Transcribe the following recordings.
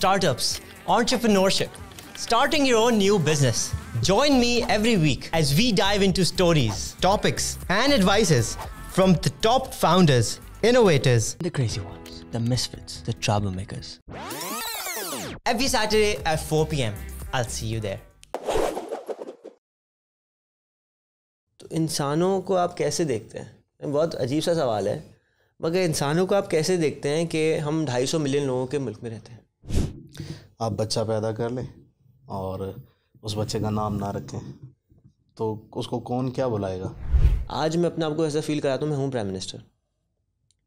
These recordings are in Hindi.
startups, entrepreneurship, starting your own new business. Join me every week as we dive into stories, topics, and advices from the top founders, innovators, The crazy ones, the misfits, the troublemakers. every Saturday at 4 p.m. I'll see you there. तो इंसानों को आप कैसे देखते हैं बहुत अजीब सा सवाल है मगर इंसानों को आप कैसे देखते हैं कि हम 250 मिलियन लोगों के मुल्क में रहते हैं आप बच्चा पैदा कर लें और उस बच्चे का नाम ना रखें। तो उसको कौन क्या बुलाएगा? आज मैं अपने आप को ऐसा फील कराता हूँ मैं हूँ प्राइम मिनिस्टर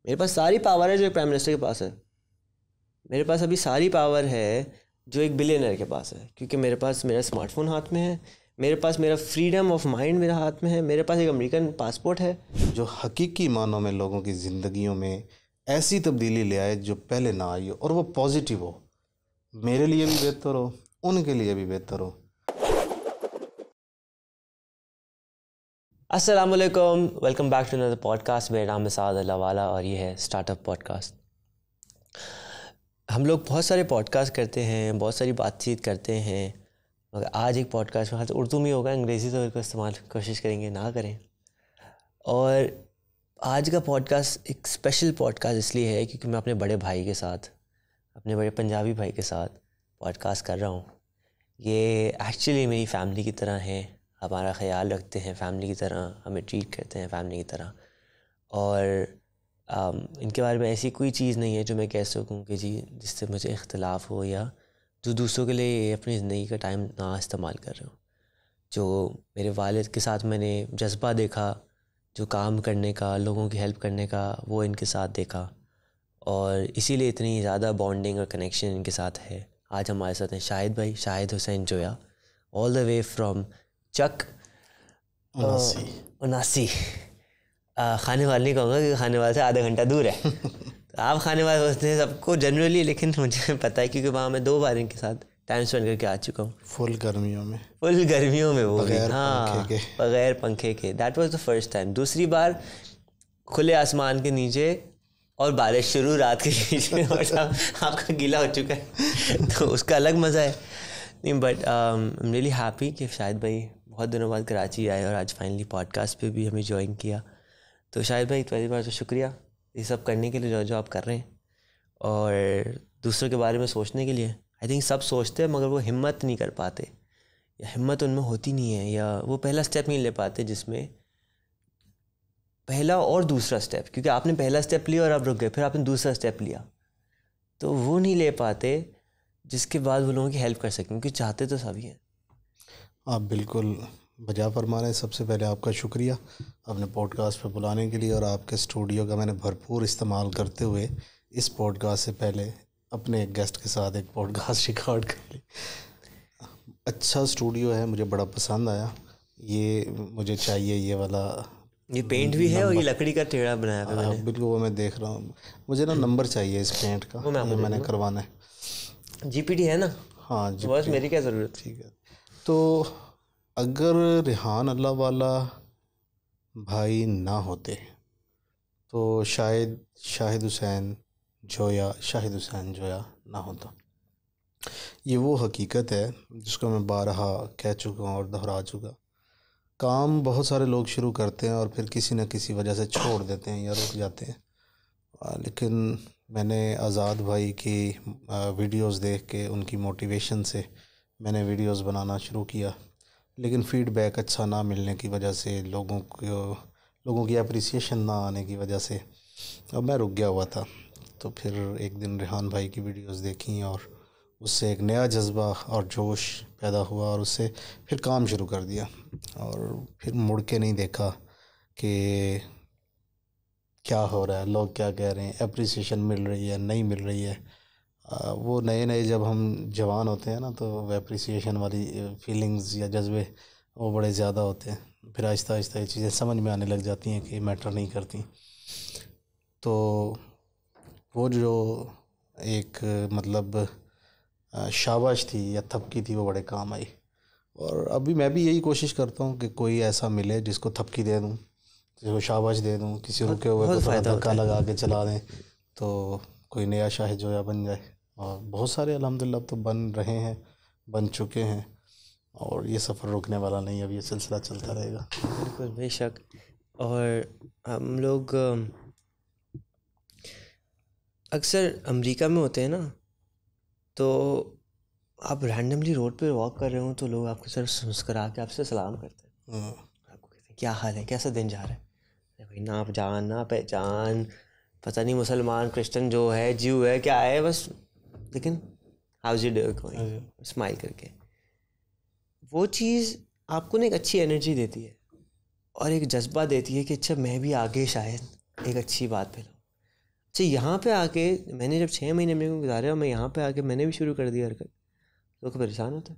मेरे पास सारी पावर है जो एक प्राइम मिनिस्टर के पास है। मेरे पास अभी सारी पावर है जो एक बिलियनर के पास है क्योंकि मेरे पास मेरा स्मार्टफ़ोन हाथ में है मेरे पास मेरा फ्रीडम ऑफ़ माइंड मेरा हाथ में है मेरे पास एक अमेरिकन पासपोर्ट है। जो हकीकी मानों में लोगों की ज़िंदगियों में ऐसी तब्दीली ले आए जो पहले ना आई हो और वो पॉजिटिव हो। मेरे लिए भी बेहतर हो, उनके लिए भी बेहतर हो। अस्सलाम वालेकुम welcome back to another podcast. मेरा नाम है साद अल्लाह और ये है स्टार्टअप पॉडकास्ट। हम लोग बहुत सारे पॉडकास्ट करते हैं, बहुत सारी बातचीत करते हैं, मगर आज एक पॉडकास्ट में तो उर्दू में होगा, अंग्रेज़ी तो को इस्तेमाल, कोशिश करेंगे ना करें। और आज का पॉडकास्ट एक स्पेशल पॉडकास्ट इसलिए है, क्योंकि मैं अपने बड़े भाई के साथ अपने बड़े पंजाबी भाई के साथ पॉडकास्ट कर रहा हूँ। ये एक्चुअली मेरी फैमिली की तरह है। हमारा ख्याल रखते हैं फैमिली की तरह हमें ट्रीट करते हैं फैमिली की तरह। और आम, इनके बारे में ऐसी कोई चीज़ नहीं है जो मैं कह सकूँ कि जी जिससे मुझे इख्तलाफ हो या जो दूसरों के लिए अपनी ज़िंदगी का टाइम ना इस्तेमाल कर रहा हूँ। जो मेरे वालिद के साथ मैंने जज्बा देखा जो काम करने का लोगों की हेल्प करने का वो इनके साथ देखा। और इसीलिए इतनी ज़्यादा बॉन्डिंग और कनेक्शन इनके साथ है। आज हमारे साथ हैं शाहिद भाई Shahid Hussain Zoya all the way from Chak Unasi. Unasi. खाने वाले नहीं कहूँगा क्योंकि खाने वाले से आधा घंटा दूर है। तो आप खाने वाले सोचते हैं सबको जनरली लेकिन मुझे पता है क्योंकि वहाँ मैं दो बार इनके साथ टाइम स्पेंड करके आ चुका हूँ। फुल गर्मियों में। फुल गर्मियों में वो बगैर हाँ बगैर पंखे के। That was the first time दूसरी बार खुले आसमान के नीचे और बारिश शुरू रात के नीचे और सब आपका गीला हो चुका है तो उसका अलग मज़ा है। नहीं but I am really happy कि शायद भाई बहुत दिनों बाद कराची आए और आज फाइनली पॉडकास्ट पे भी हमें ज्वाइन किया। तो शायद भाई पहली बार तो शुक्रिया, ये सब करने के लिए जो जो आप कर रहे हैं। और दूसरों के बारे में सोचने के लिए आई थिंक सब सोचते हैं मगर वो हिम्मत नहीं कर पाते। या हिम्मत उनमें होती नहीं है, या वो पहला स्टेप नहीं ले पाते जिसमें पहला और दूसरा स्टेप क्योंकि आपने पहला स्टेप लिया और आप रुक गए, फिर आपने दूसरा स्टेप लिया। तो वो नहीं ले पाते जिसके बाद वो लोगों की हेल्प कर सकें, क्योंकि चाहते तो सभी हैं। आप बिल्कुल बजा फरमा रहे हैं। सबसे पहले आपका शुक्रिया अपने पॉडकास्ट पर बुलाने के लिए और आपके स्टूडियो का मैंने भरपूर इस्तेमाल करते हुए इस पॉडकास्ट से पहले अपने एक गेस्ट के साथ एक पॉडकास्ट रिकॉर्ड कर ली। अच्छा स्टूडियो है, मुझे बड़ा पसंद आया। ये मुझे चाहिए ये वाला ये पेंट भी है और ये लकड़ी का टेढ़ा बनाया हुआ है हाँ, बिल्कुल वो मैं देख रहा हूँ। मुझे ना नंबर चाहिए इस पेंट का ये मैंने करवाना है। जीपीटी है ना? हाँ जी बस मेरी क्या ज़रूरत? ठीक है। तो अगर रिहान अल्लाह वाला भाई ना होते तो शायद शाहिद हुसैन जोया शाहिद हुसैन जोया ना होता। ये वो हकीकत है जिसको मैं बारहा कह चुका हूँ और दोहरा चुका। काम बहुत सारे लोग शुरू करते हैं और फिर किसी न किसी वजह से छोड़ देते हैं या रुक जाते हैं। लेकिन मैंने आज़ाद भाई की वीडियोस देख के, उनकी मोटिवेशन से मैंने वीडियोस बनाना शुरू किया। लेकिन फीडबैक अच्छा ना मिलने की वजह से, लोगों को, लोगों की अप्रिसिएशन ना आने की वजह से, अब मैं रुक गया हुआ था। तो फिर एक दिन रेहान भाई की वीडियोस देखी और उससे एक नया जज्बा और जोश पैदा हुआ और उससे फिर काम शुरू कर दिया और फिर मुड़ के नहीं देखा कि क्या हो रहा है लोग क्या कह रहे हैं अप्रिसिएशन मिल रही है नहीं मिल रही है। आ, वो नए नए जब हम जवान होते हैं ना तो अप्रिसिएशन वाली फीलिंग्स या जज्बे वो बड़े ज़्यादा होते हैं। फिर आहिस्ता आहिस्ता ये चीज़ें समझ में आने लग जाती हैं कि मैटर नहीं करती। तो वो जो एक मतलब शाबाश थी या थपकी थी वो बड़े काम आई। और अभी मैं भी यही कोशिश करता हूँ कि कोई ऐसा मिले जिसको थपकी दे दूँ जिसको शाबाश दे दूँ किसी रुके हुए को थोड़ा धक्का लगा के चला दें तो कोई नया शाहिद जोया बन जाए। और बहुत सारे अलहमदिल्ला तो बन रहे हैं बन चुके हैं और ये सफ़र रुकने वाला नहीं अब ये सिलसिला चलता रहेगा। बिल्कुल बेशक। और हम लोग अक्सर अमेरिका में होते हैं ना तो आप रैंडमली रोड पे वॉक कर रहे हो तो लोग आपको सिर्फ़ मुस्करा के आपसे सलाम करते हैं। हम्म, आपको कहते हैं क्या हाल है? कैसा दिन जा रहा है? भाई ना जान ना पहचान। पता नहीं मुसलमान क्रिश्चियन जो है जीव है क्या है बस। लेकिन यू डू गोइंग स्माइल करके। वो चीज़ आपको ना एक अच्छी एनर्जी देती है और एक जज्बा देती है कि अच्छा मैं भी आगे शायद एक अच्छी बात फैलाऊँ अच्छा यहाँ पे आके मैंने जब छः महीने में गुजारे और मैं यहाँ पे आके मैंने भी शुरू कर दिया हरकत लोग परेशान होते?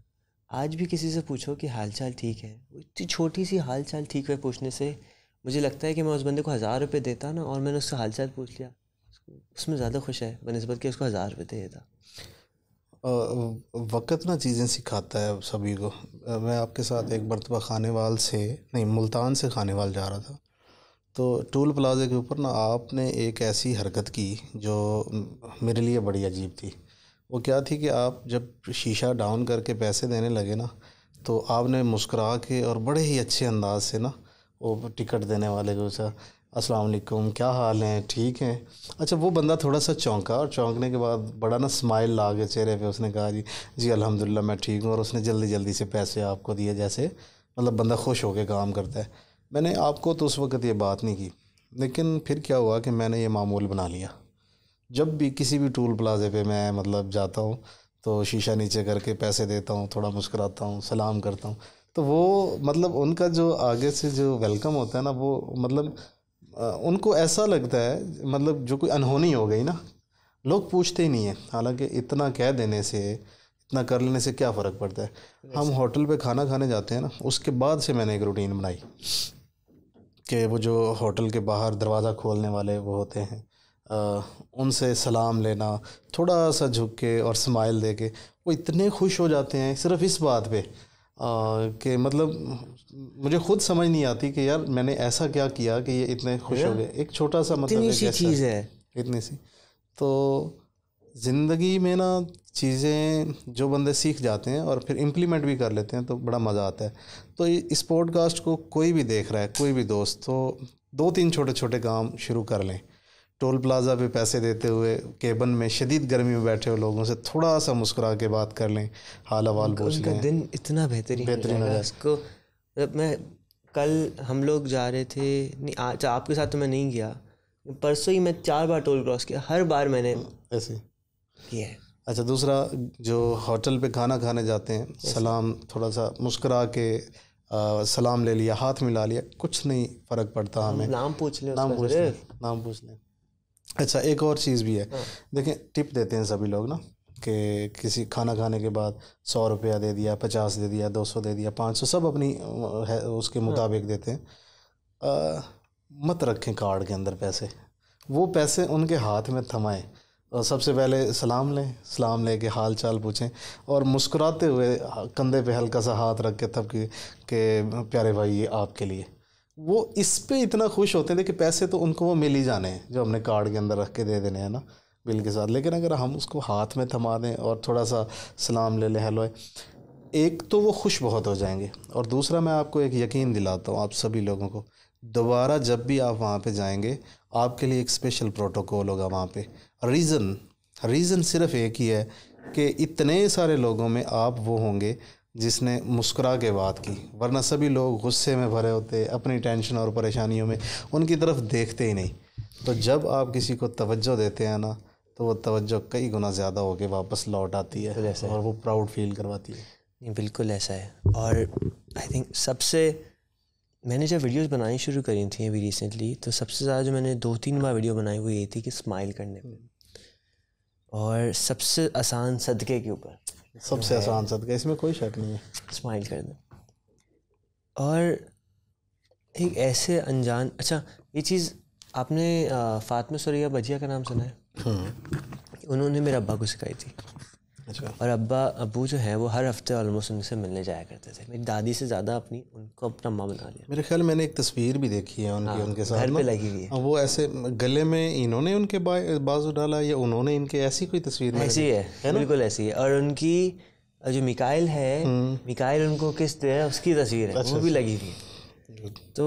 आज भी किसी से पूछो कि हाल चाल ठीक है? इतनी छोटी सी हाल चाल ठीक है पूछने से, मुझे लगता है कि मैं उस बंदे को हज़ार रुपये देता ना और मैंने उससे हाल चाल पूछ लिया। उसमें ज़्यादा खुश है बनस्बत के उसको हज़ार रुपये दे देता। वक्त ना चीज़ें सिखाता है सभी को। मैं आपके साथ एक मरतबा खाने वाल से, नहीं, मुल्तान से खाने वाल जा रहा था। तो टूल प्लाजे के ऊपर ना आपने एक ऐसी हरकत की जो मेरे लिए बड़ी अजीब थी। वो क्या थी कि आप जब शीशा डाउन करके पैसे देने लगे ना तो आपने मुस्करा के और बड़े ही अच्छे अंदाज से ना वो टिकट देने वाले को पूछा, अस्सलाम क्या हाल है? ठीक है? अच्छा वो बंदा थोड़ा सा चौंका और चौंकने के बाद बड़ा ना स्माइल ला के चेहरे पे उसने कहा, जी जी, अल्हम्दुलिल्लाह, मैं ठीक हूँ और उसने जल्दी जल्दी से पैसे आपको दिए जैसे मतलब बंदा खुश होकर काम करता है। मैंने आपको तो उस वक्त ये बात नहीं की लेकिन फिर क्या हुआ कि मैंने ये मामूल बना लिया। जब भी किसी भी टूल प्लाजे पे मैं मतलब जाता हूँ तो शीशा नीचे करके पैसे देता हूँ थोड़ा मुस्कराता हूँ सलाम करता हूँ तो वो मतलब उनका जो आगे से जो वेलकम होता है ना वो मतलब उनको ऐसा लगता है मतलब जो कोई अनहोनी हो गई ना लोग पूछते ही नहीं है। हालाँकि इतना कह देने से इतना कर लेने से क्या फ़र्क पड़ता है? हम होटल पे खाना खाने जाते हैं ना उसके बाद से मैंने एक रूटीन बनाई। कि वो जो होटल के बाहर दरवाज़ा खोलने वाले वो होते हैं अ, उनसे सलाम लेना थोड़ा सा झुक के और स्माइल दे के वो इतने खुश हो जाते हैं सिर्फ़ इस बात पे कि मतलब मुझे खुद समझ नहीं आती कि यार मैंने ऐसा क्या किया कि ये इतने खुश हो गए। एक छोटा सा मतलब इतनी सी चीज़ है। इतनी सी। तो ज़िंदगी में ना चीज़ें जो बंदे सीख जाते हैं और फिर इम्प्लीमेंट भी कर लेते हैं तो बड़ा मज़ा आता है। तो इस पॉडकास्ट को कोई भी देख रहा है कोई भी दोस्त तो दो तीन छोटे छोटे काम शुरू कर लें। टोल प्लाज़ा पे पैसे देते हुए केबन में शदीद गर्मी में बैठे हुए लोगों से थोड़ा सा मुस्कुरा के बात कर लें हाल हवाल पूछ लें। दिन इतना बेहतरीन बेहतरीन हो जाए। उसको मतलब मैं कल हम लोग जा रहे थे नहीं आज आपके साथ तो मैं नहीं गया परसों ही मैं चार बार टोल क्रॉस किया हर बार मैंने ऐसे किया है। अच्छा दूसरा जो होटल पे खाना खाने जाते हैं सलाम थोड़ा सा मुस्करा के आ, सलाम ले लिया हाथ मिला लिया कुछ नहीं फ़र्क पड़ता हमें नाम पूछ लें नाम पूछ। लें नाम पूछ लें। अच्छा एक और चीज़ भी है। देखें टिप देते हैं सभी लोग ना कि किसी खाना खाने के बाद सौ रुपया दे दिया पचास दे दिया दो सौ दे दिया पाँच सौ सब अपनी है उसके मुताबिक देते हैं। अ, मत रखें कार्ड के अंदर पैसे। वो पैसे उनके हाथ में थमाएँ। और सबसे पहले सलाम लें, सलाम लेके हाल चाल पूछें और मुस्कुराते हुए कंधे पे हल्का सा हाथ रख के तब कि कि प्यारे भाई, ये आपके लिए। वो इस पे इतना खुश होते थे कि पैसे तो उनको वो मिल ही जाने हैं, जो हमने कार्ड के अंदर रख के दे देने हैं ना, बिल के साथ। लेकिन अगर हम उसको हाथ में थमा दें और थोड़ा सा सलाम ले लें, हेलो, एक तो वो खुश बहुत हो जाएँगे। और दूसरा मैं आपको एक यकीन दिलाता हूँ, आप सभी लोगों को, दोबारा जब भी आप वहाँ पे जाएँगे आपके लिए एक स्पेशल प्रोटोकॉल होगा वहाँ पे। रीज़न रीज़न सिर्फ़ एक ही है कि इतने सारे लोगों में आप वो होंगे जिसने मुस्कुरा के बात की वरना सभी लोग गुस्से में भरे होते अपनी टेंशन और परेशानियों में उनकी तरफ़ देखते ही नहीं। तो जब आप किसी को तवज्जो देते हैं ना तो वो तवज्जो कई गुना ज़्यादा होके वापस लौट आती है और वो प्राउड फील करवाती है। नहीं बिल्कुल ऐसा है। और आई थिंक सबसे मैंने जब वीडियोस बनानी शुरू करी थी अभी रिसेंटली तो सबसे ज़्यादा जो मैंने दो तीन बार वीडियो बनाई वो ये थी कि स्माइल करने पे। और सबसे आसान सदक़े के ऊपर। सबसे आसान सदका इसमें कोई शक नहीं है। स्माइल कर दें और एक ऐसे अनजान अच्छा ये चीज़ आपने फातिमा सुरैया बजिया का नाम सुना है? उन्होंने मेरे अब्बा को सिखाई थी। अच्छा। और अब्बा अबू जो है वो हर हफ़्ते ऑलमोस्ट उनसे मिलने जाया करते थे। मेरी दादी से ज़्यादा अपनी उनको अपना माँ बना लिया। मेरे ख्याल मैंने एक तस्वीर भी देखी है उनकी उनके साथ हाँ, घर पे लगी हुई है। हाँ, वो ऐसे गले में इन्होंने उनके बाजू डाला या उन्होंने इनके ऐसी कोई तस्वीर ऐसी है बिल्कुल ऐसी है। और उनकी जो मिकाइल है मिकाइल उनको किस दे है उसकी तस्वीर है वो भी लगी हुई है। तो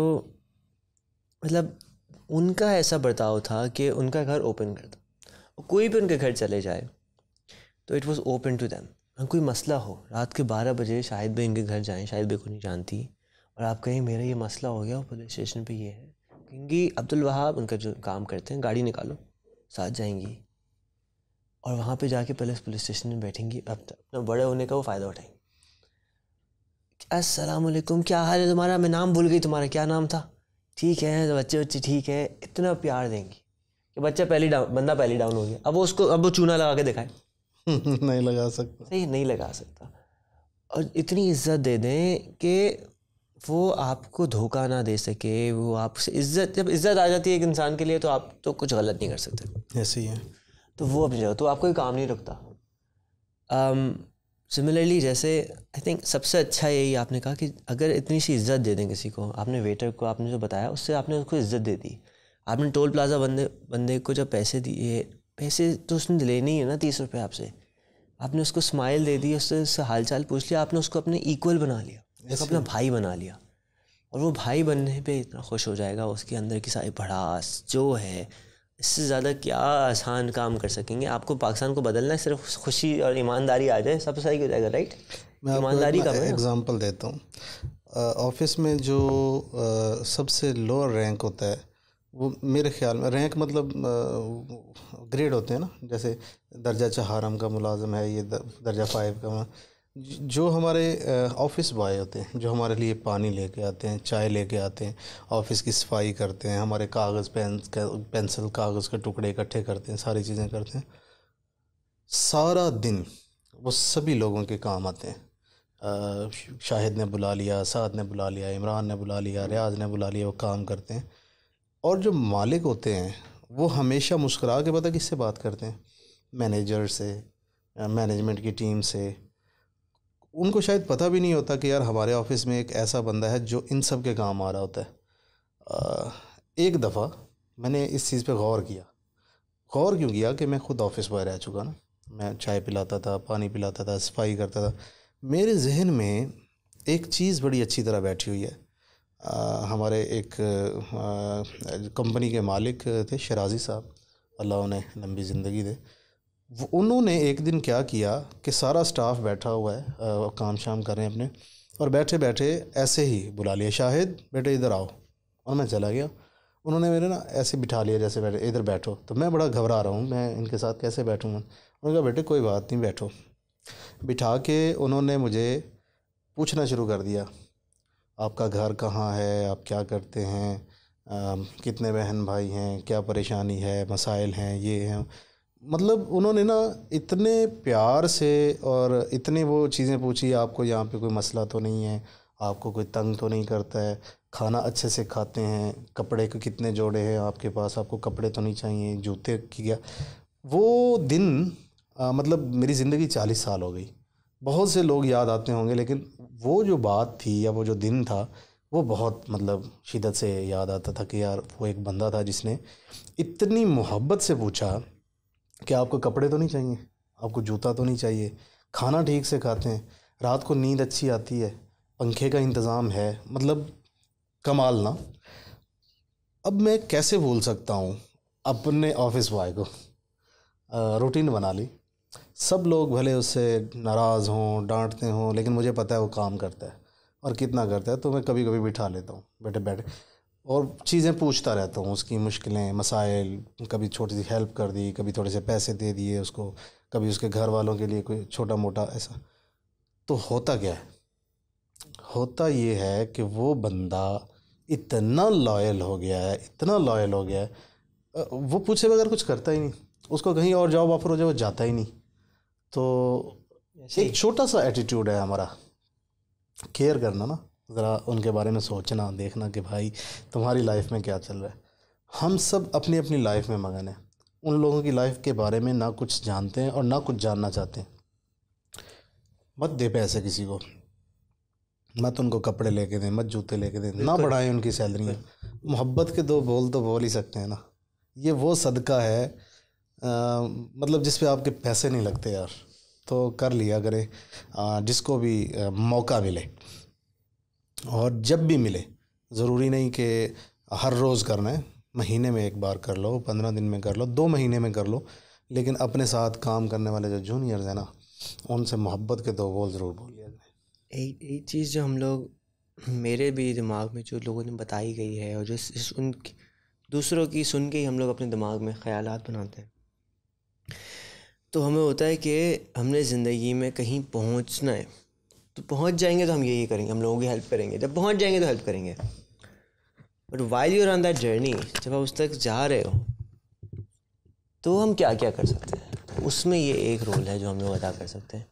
मतलब उनका ऐसा बर्ताव था कि उनका घर ओपन कर दो। कोई भी उनके घर चले जाए तो it was open to them कोई मसला हो, रात के बारह बजे शाहिद भाई इनके घर जाएँ, शाहिद भाई को नहीं जानती, और आप कहें, मेरा ये मसला हो गया पुलिस स्टेशन पे ये है। क्योंकि अब्दुल वहाब उनका जो काम करते हैं, गाड़ी निकालो, साथ जाएँगी, और वहाँ पे जाके पहले पुलिस स्टेशन में बैठेंगी, अब अपना बड़े होने का वो फ़ायदा उठाएँगे। अस्सलाम वालेकुम, क्या हाल है तुम्हारा? मैं नाम भूल गई तुम्हारा, क्या नाम था? ठीक है तो बच्चे बच्चे ठीक है, इतना प्यार देंगी कि बच्चा पहली डाउन बंदा पहली डाउन हो गया। अब वो उसको, अब वो चूना लगा के दिखाए। नहीं लगा सकता। सही नहीं लगा सकता। और इतनी इज़्ज़त दे दें कि वो आपको धोखा ना दे सके वो आपसे इज़्ज़त जब इज़्ज़त आ जाती है एक इंसान के लिए तो आप तो कुछ गलत नहीं कर सकते। ऐसे ही है। तो वो अपनी जगह तो आपको कोई काम नहीं रुकता। सिमिलरली um, जैसे आई थिंक सबसे अच्छा यही आपने कहा कि अगर इतनी सी इज़्ज़त दे दें किसी को आपने वेटर को आपने जो बताया उससे आपने उसको इज़्ज़त दे दी। आपने टोल प्लाजा बंदे बंदे को जब पैसे दिए पैसे तो उसने लेने ही है ना तीस रुपये आपसे। आपने उसको स्माइल दे दी उससे उससे हाल चाल पूछ लिया आपने उसको अपने इक्वल बना लिया उसको अपना भाई बना लिया। और वो भाई बनने पे इतना खुश हो जाएगा उसके अंदर की सारी भड़ास जो है इससे ज़्यादा क्या आसान काम कर सकेंगे? आपको पाकिस्तान को बदलना है सिर्फ़ खुशी और ईमानदारी आ जाए सब सही हो जाएगा राइट मैं ईमानदारी का? एग्जांपल देता हूँ। ऑफ़िस में जो सबसे लोअर रैंक होता है वो मेरे ख्याल में रैंक मतलब ग्रेड होते हैं ना, जैसे दर्जा चहारम का मुलाजम है, ये दर्जा फाइव का जो हमारे ऑफ़िस बॉय होते हैं, जो हमारे लिए पानी लेके आते हैं, चाय लेके आते हैं ऑफ़िस की सफ़ाई करते हैं, हमारे कागज़, पेन पेंसिल कागज़ के टुकड़े इकट्ठे करते हैं, सारी चीज़ें करते हैं, सारा दिन वो सभी लोगों के काम आते हैं। शाहिद ने बुला लिया, साद ने बुला लिया, इमरान ने बुला लिया, रियाज ने बुला लिया, वो काम करते हैं। और जो मालिक होते हैं, वो हमेशा मुस्करा के पता किससे बात करते हैं? मैनेजर से मैनेजमेंट की टीम से। उनको शायद पता भी नहीं होता कि यार हमारे ऑफ़िस में एक ऐसा बंदा है जो इन सब के काम आ रहा होता है। एक दफ़ा मैंने इस चीज़ पे गौर किया। गौर क्यों किया कि मैं खुद ऑफ़िस बॉय रह चुका ना? मैं चाय पिलाता था, पानी पिलाता था, सफ़ाई करता था। मेरे जहन में एक चीज़ बड़ी अच्छी तरह बैठी हुई है। हमारे एक कंपनी के मालिक थे शराजी साहब। अल्लाह उन्हें लंबी ज़िंदगी दे। वो उन्होंने एक दिन क्या किया कि सारा स्टाफ बैठा हुआ है आ, काम शाम कर रहे हैं अपने और बैठे बैठे ऐसे ही बुला लिया शाहिद बेटे इधर आओ। और मैं चला गया। उन्होंने मेरे ना ऐसे बिठा लिया जैसे बैठे इधर बैठो। तो मैं बड़ा घबरा रहा हूँ मैं इनके साथ कैसे बैठूँगा उन्होंने कहा बेटे कोई बात नहीं बैठो। बिठा के उन्होंने मुझे पूछना शुरू कर दिया। आपका घर कहाँ है? आप क्या करते हैं? अम, कितने बहन भाई हैं? क्या परेशानी है? मसाइल हैं? ये हैं? मतलब उन्होंने ना इतने प्यार से और इतनी वो चीज़ें पूछी आपको यहाँ पे कोई मसला तो नहीं है? आपको कोई तंग तो नहीं करता है? खाना अच्छे से खाते हैं? कपड़े के कितने जोड़े हैं आपके पास? आपको कपड़े तो नहीं चाहिए? जूते की क्या? वो दिन आ, मतलब मेरी ज़िंदगी चालीस साल हो गई। बहुत से लोग याद आते होंगे, लेकिन वो जो बात थी या वो जो दिन था, वो बहुत मतलब शिदत से याद आता था कि यार वो एक बंदा था जिसने इतनी मोहब्बत से पूछा कि आपको कपड़े तो नहीं चाहिए, आपको जूता तो नहीं चाहिए, खाना ठीक से खाते हैं, रात को नींद अच्छी आती है, पंखे का इंतज़ाम है मतलब कमाल ना। अब मैं कैसे भूल सकता हूँ अपने ऑफ़िस बॉय को? रूटीन बना ली। सब लोग भले उससे नाराज़ हों, डांटते हों, लेकिन मुझे पता है वो काम करता है और कितना करता है तो मैं कभी कभी बिठा लेता हूँ, बैठे बैठे। और चीज़ें पूछता रहता हूँ उसकी मुश्किलें, मसाइल, कभी छोटी सी हेल्प कर दी, कभी थोड़े से पैसे दे दिए उसको, कभी उसके घर वालों के लिए कोई छोटा मोटा ऐसा। तो होता क्या है? होता ये है कि वो बंदा इतना लॉयल हो गया है, इतना लॉयल हो गया है वो पूछे बगैर कुछ करता ही नहीं। उसको कहीं और जॉब ऑफ़र हो जाए, वो जाता ही नहीं। तो एक छोटा सा एटीट्यूड है हमारा। केयर करना ना ज़रा उनके बारे में सोचना देखना कि भाई तुम्हारी लाइफ में क्या चल रहा है। हम सब अपनी अपनी लाइफ में मगन हैं। उन लोगों की लाइफ के बारे में ना कुछ जानते हैं और ना कुछ जानना चाहते हैं। मत दे पैसे किसी को। मत उनको कपड़े लेके दें मत जूते लेके दें। ना बढ़ाएँ उनकी सैलरी। मोहब्बत के दो बोल तो बोल ही सकते हैं ना। ये वो सदका है मतलब जिस पे आपके पैसे नहीं लगते यार तो कर लिया करें। जिसको भी मौका मिले और जब भी मिले, ज़रूरी नहीं कि हर रोज़ करना है। महीने में एक बार कर लो, पंद्रह दिन में कर लो, दो महीने में कर लो, लेकिन अपने साथ काम करने वाले जो जूनियर्स हैं ना, उनसे मोहब्बत के दो बोल ज़रूर बोलिए एक एक चीज़ जो हम लोग, मेरे भी दिमाग में जो लोगों ने बताई गई है और जो उन दूसरों की सुन के ही हम लोग अपने दिमाग में ख्याल बनाते हैं। तो हमें होता है कि हमने ज़िंदगी में कहीं पहुँचना है तो पहुँच जाएँगे तो हम यही करेंगे, हम लोगों की हेल्प करेंगे। जब पहुँच जाएँगे तो हेल्प करेंगे। But while you're on that journey जब आप उस तक जा रहे हो तो हम क्या क्या कर सकते हैं? उसमें ये एक रोल है जो हम लोग अदा कर सकते हैं।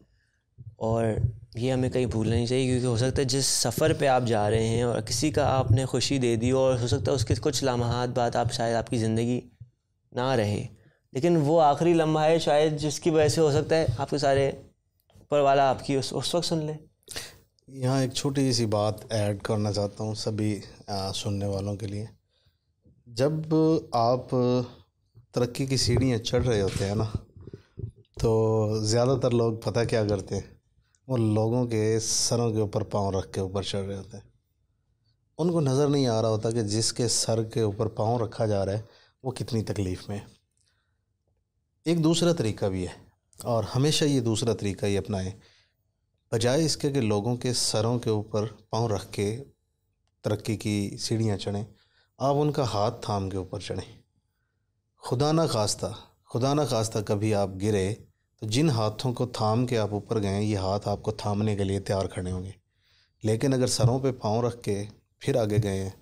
और ये हमें कहीं भूलना नहीं चाहिए, क्योंकि हो सकता है जिस सफ़र पे आप जा रहे हैं और किसी का आपने खुशी दे दी और हो सकता है उसके कुछ लम्हात बाद आप शायद आपकी ज़िंदगी ना रहे लेकिन वो आखिरी लम्हा है शायद जिसकी वजह से हो सकता है आपके सारे ऊपर वाला आपकी उस उस वक्त सुन ले। यहाँ एक छोटी सी बात ऐड करना चाहता हूँ सभी आ, सुनने वालों के लिए। जब आप तरक्की की सीढ़ियाँ चढ़ रहे होते हैं ना तो ज़्यादातर लोग पता क्या करते हैं? वो लोगों के सरों के ऊपर पाँव रख के ऊपर चढ़ रहे होते हैं। उनको नज़र नहीं आ रहा होता कि जिसके सर के ऊपर पाँव रखा जा रहा है वो कितनी तकलीफ़ में है। एक दूसरा तरीका भी है, और हमेशा ये दूसरा तरीका ही अपनाएँ। बजाय इसके कि लोगों के सरों के ऊपर पाँव रख के तरक्की की सीढ़ियाँ चढ़ें, आप उनका हाथ थाम के ऊपर चढ़ें। खुदा ना खास्ता, खुदा ना खास्ता कभी आप गिरे तो जिन हाथों को थाम के आप ऊपर गए, ये हाथ आपको थामने के लिए तैयार खड़े होंगे। लेकिन अगर सरों पे पाँव रख के फिर आगे गए हैं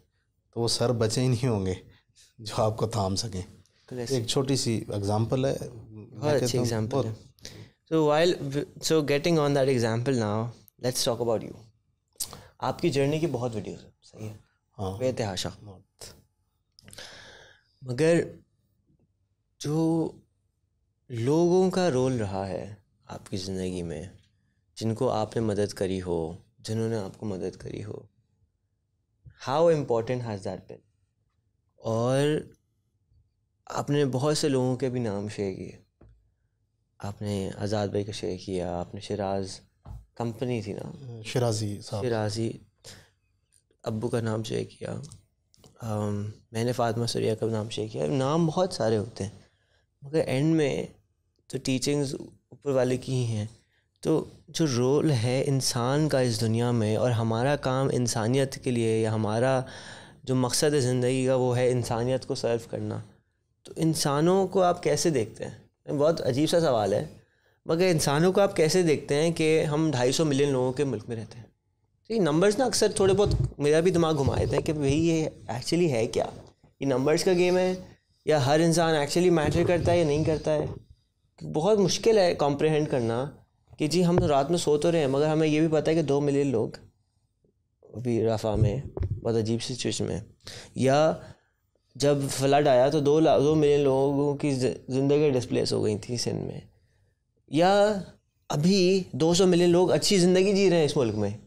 तो वो सर बचे ही नहीं होंगे जो आपको थाम सकें। एक छोटी सी एग्जांपल है। बहुत अच्छी एग्जांपल है so while so getting on that example now let's talk about you आपकी जर्नी की बहुत वीडियोस है सही है? हाँ। बेतहाशा मगर जो लोगों का रोल रहा है आपकी ज़िंदगी में जिनको आपने मदद करी हो जिन्होंने आपको मदद करी हो how important has that been और आपने बहुत से लोगों के भी नाम शेयर किए। आपने आज़ाद भाई का शेयर किया आपने शराज कंपनी थी ना? शराजी शराजी अबू का नाम शेयर किया। um, मैंने फातमा सरिया का नाम शेयर किया। नाम बहुत सारे होते हैं मगर एंड में तो टीचिंग्स ऊपर वाले की ही हैं। तो जो रोल है इंसान का इस दुनिया में और हमारा काम इंसानियत के लिए या हमारा जो मकसद है ज़िंदगी का वो है इंसानियत को सर्व करना। तो इंसानों को आप कैसे देखते हैं? बहुत अजीब सा सवाल है, मगर इंसानों को आप कैसे देखते हैं कि हम ढाई सौ मिलियन लोगों के मुल्क में रहते हैं? तो ये नंबर्स ना अक्सर थोड़े बहुत मेरा भी दिमाग घुमा देते हैं कि भाई ये एक्चुअली है क्या? ये नंबर्स का गेम है, या हर इंसान एक्चुअली मैटर करता है या नहीं करता है? बहुत मुश्किल है कॉम्प्रहेंड करना कि जी हम रात में सो तो रहे हैं, मगर हमें ये भी पता है कि दो मिलियन लोग, अभी रफ़ा में, बहुत अजीब सिचुएशन में, या जब फ्लड आया तो दो दो मिलियन लोगों की ज़िंदगी डिस्प्लेस हो गई थी सिंध में। या अभी 200 मिलियन लोग अच्छी ज़िंदगी जी रहे हैं इस मुल्क में।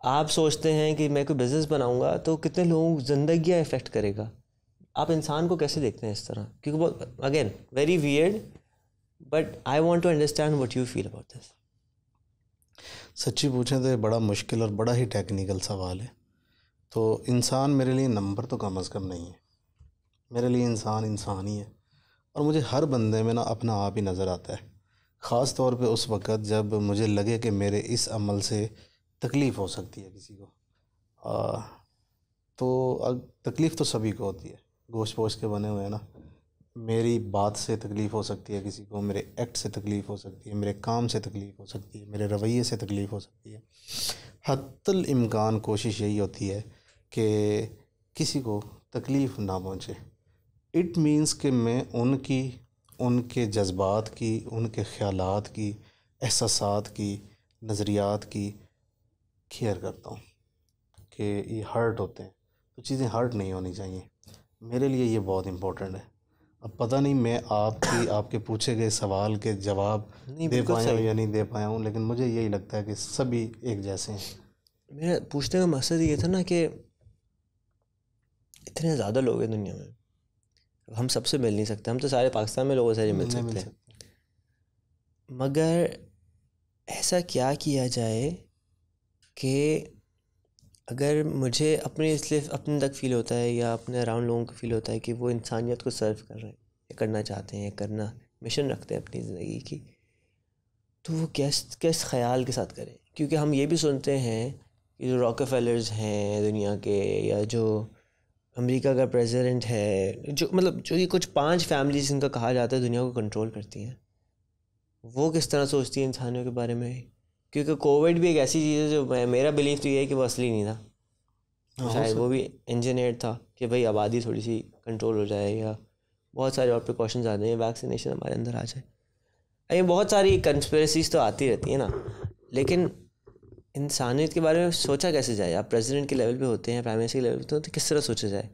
आप सोचते हैं कि मैं कोई बिज़नेस बनाऊँगा तो कितने लोगों ज़िंदगी इफ़ेक्ट करेगा। आप इंसान को कैसे देखते हैं इस तरह? क्योंकि वो again very weird but I want to understand what you feel about this सच्ची पूछें तो ये बड़ा मुश्किल और बड़ा ही टेक्निकल सवाल है। तो इंसान मेरे लिए नंबर तो कम अज़ कम नहीं है। मेरे लिए इंसान इंसान ही है और मुझे हर बंदे में ना अपना आप ही नज़र आता है। ख़ास तौर पे उस वक़्त जब मुझे लगे कि मेरे इस अमल से तकलीफ़ हो सकती है किसी को। आ, तो तकलीफ़ तो सभी को होती है। गोश्त पोश के बने हुए हैं ना। मेरी बात से तकलीफ़ हो सकती है किसी को मेरे एक्ट से तकलीफ़ हो सकती है मेरे काम से तकलीफ़ हो सकती है मेरे रवैये से तकलीफ़ हो सकती है। हतल इम्कान कोशिश यही होती है कि किसी को तकलीफ़ ना पहुँचे। इट मीन्स कि मैं उनकी उनके जज्बात की उनके ख़्यालात की एहसास की नज़रियात की केयर करता हूँ कि ये हर्ट होते हैं। तो चीज़ें हर्ट नहीं होनी चाहिए। मेरे लिए ये बहुत इम्पोर्टेंट है। अब पता नहीं मैं आपकी आपके पूछे गए सवाल के जवाब दे पाया हूँ या नहीं दे पाया हूँ लेकिन मुझे यही लगता है कि सभी एक जैसे हैं। मेरा पूछने का मकसद ये था ना कि इतने ज़्यादा लोग हैं दुनिया में। हम सबसे मिल नहीं सकते हम तो सारे पाकिस्तान में लोगों से मिल सकते मिल सकते। मगर ऐसा क्या किया जाए कि अगर मुझे अपने इसलिए अपने तक फील होता है या अपने अराउंड लोगों को फील होता है कि वो इंसानियत को सर्व कर रहे हैं या करना चाहते हैं या करना मिशन रखते हैं अपनी ज़िंदगी की तो वो किस किस ख्याल के साथ करें? क्योंकि हम ये भी सुनते हैं कि जो रॉक फेलर्स हैं दुनिया के या जो अमेरिका का प्रेसिडेंट है जो मतलब जो ये कुछ पाँच फैमिलीज़ जिनका कहा जाता है दुनिया को कंट्रोल करती हैं। वो किस तरह सोचती है इंसानियों के बारे में? क्योंकि कोविड भी एक ऐसी चीज़ है जो मेरा बिलीफ तो ये है कि वो असली नहीं था। हाँ, शायद वो भी इंजीनियर था कि भाई आबादी थोड़ी सी कंट्रोल हो जाए या बहुत सारे और प्रिकॉशंस आ हैं वैक्सीनेशन हमारे अंदर आ जाए। ये बहुत सारी कंस्पेरेसीज तो आती रहती हैं ना। लेकिन इंसानियत के बारे में सोचा कैसे जाए? आप प्रेसिडेंट के लेवल पे होते हैं प्राइम मिनिस्टर के लेवल पे होते हैं तो किस तरह सोचा जाए?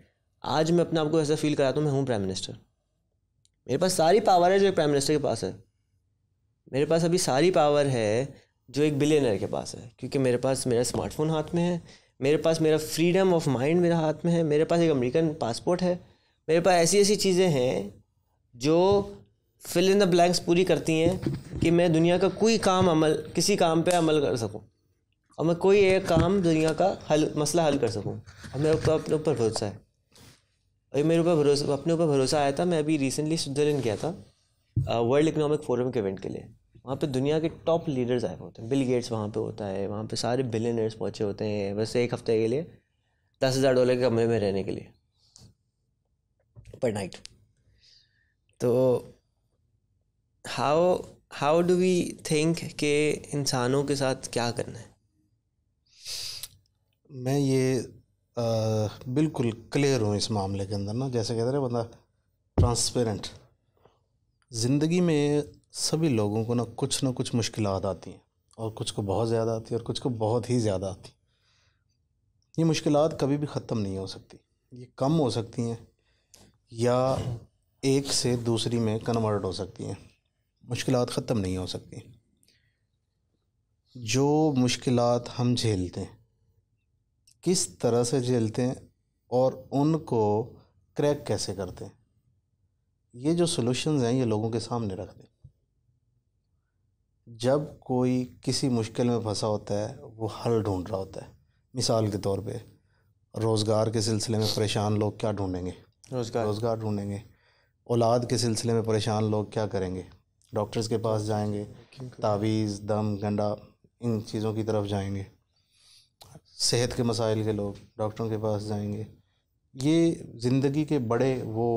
आज मैं अपने आप को ऐसा फील कराता हूँ, मैं हूँ प्राइम मिनिस्टर मेरे पास सारी पावर है जो एक प्राइम मिनिस्टर के पास है। मेरे पास अभी सारी पावर है जो एक बिलियनर के पास है, क्योंकि मेरे पास मेरा स्मार्टफ़ोन हाथ में है, मेरे पास मेरा फ्रीडम ऑफ़ माइंड मेरा हाथ में है, मेरे पास एक अमेरिकन पासपोर्ट है, मेरे पास ऐसी ऐसी चीज़ें हैं जो फिल इन द ब्लैंक्स पूरी करती हैं कि मैं दुनिया का कोई काम अमल, किसी काम पे अमल कर सकूँ। और मैं कोई एक काम दुनिया का हल, मसला हल कर सकूँ? और मेरे ऊपर, अपने ऊपर भरोसा है। और मेरे ऊपर भरोसा, अपने ऊपर भरोसा आया था, मैं अभी रिसेंटली स्विट्ज़रलैंड गया था वर्ल्ड इकोनॉमिक फोरम के इवेंट के लिए। वहाँ पे दुनिया के टॉप लीडर्स आए होते हैं। बिल गेट्स वहाँ पे होता है, वहाँ पे सारे बिलियनर्स पहुँचे होते हैं, बस एक हफ़्ते के लिए, दस हज़ार डॉलर के कमरे में रहने के लिए पर नाइट तो how how do we think के इंसानों के साथ क्या करना है? मैं ये आ, बिल्कुल क्लियर हूँ इस मामले के अंदर ना। जैसे कहते हैं ना बंदा ट्रांसपेरेंट ज़िंदगी में सभी लोगों को ना कुछ ना कुछ मुश्किल आती हैं और कुछ को बहुत ज़्यादा आती है और कुछ को बहुत ही ज़्यादा आती ये मुश्किल कभी भी ख़त्म नहीं हो सकती। ये कम हो सकती हैं या एक से दूसरी में कन्वर्ट हो सकती हैं। मुश्किल ख़त्म नहीं हो सकती। जो मुश्किल हम झेलते हैं किस तरह से झेलते हैं और उनको क्रैक कैसे करते हैं? ये जो सॉल्यूशंस हैं ये लोगों के सामने रख दें। जब कोई किसी मुश्किल में फंसा होता है वो हल ढूंढ रहा होता है। मिसाल के तौर पे रोज़गार के सिलसिले में परेशान लोग क्या ढूंढेंगे? रोज़गार। रोज़गार ढूंढेंगे। औलाद के सिलसिले में परेशान लोग क्या करेंगे? डॉक्टर्स के पास जाएँगे तावीज़ दम गंडा इन चीज़ों की तरफ़ जाएँगे। सेहत के मसाइल के लोग, डॉक्टरों के पास जाएँगे। ये ज़िंदगी के बड़े वो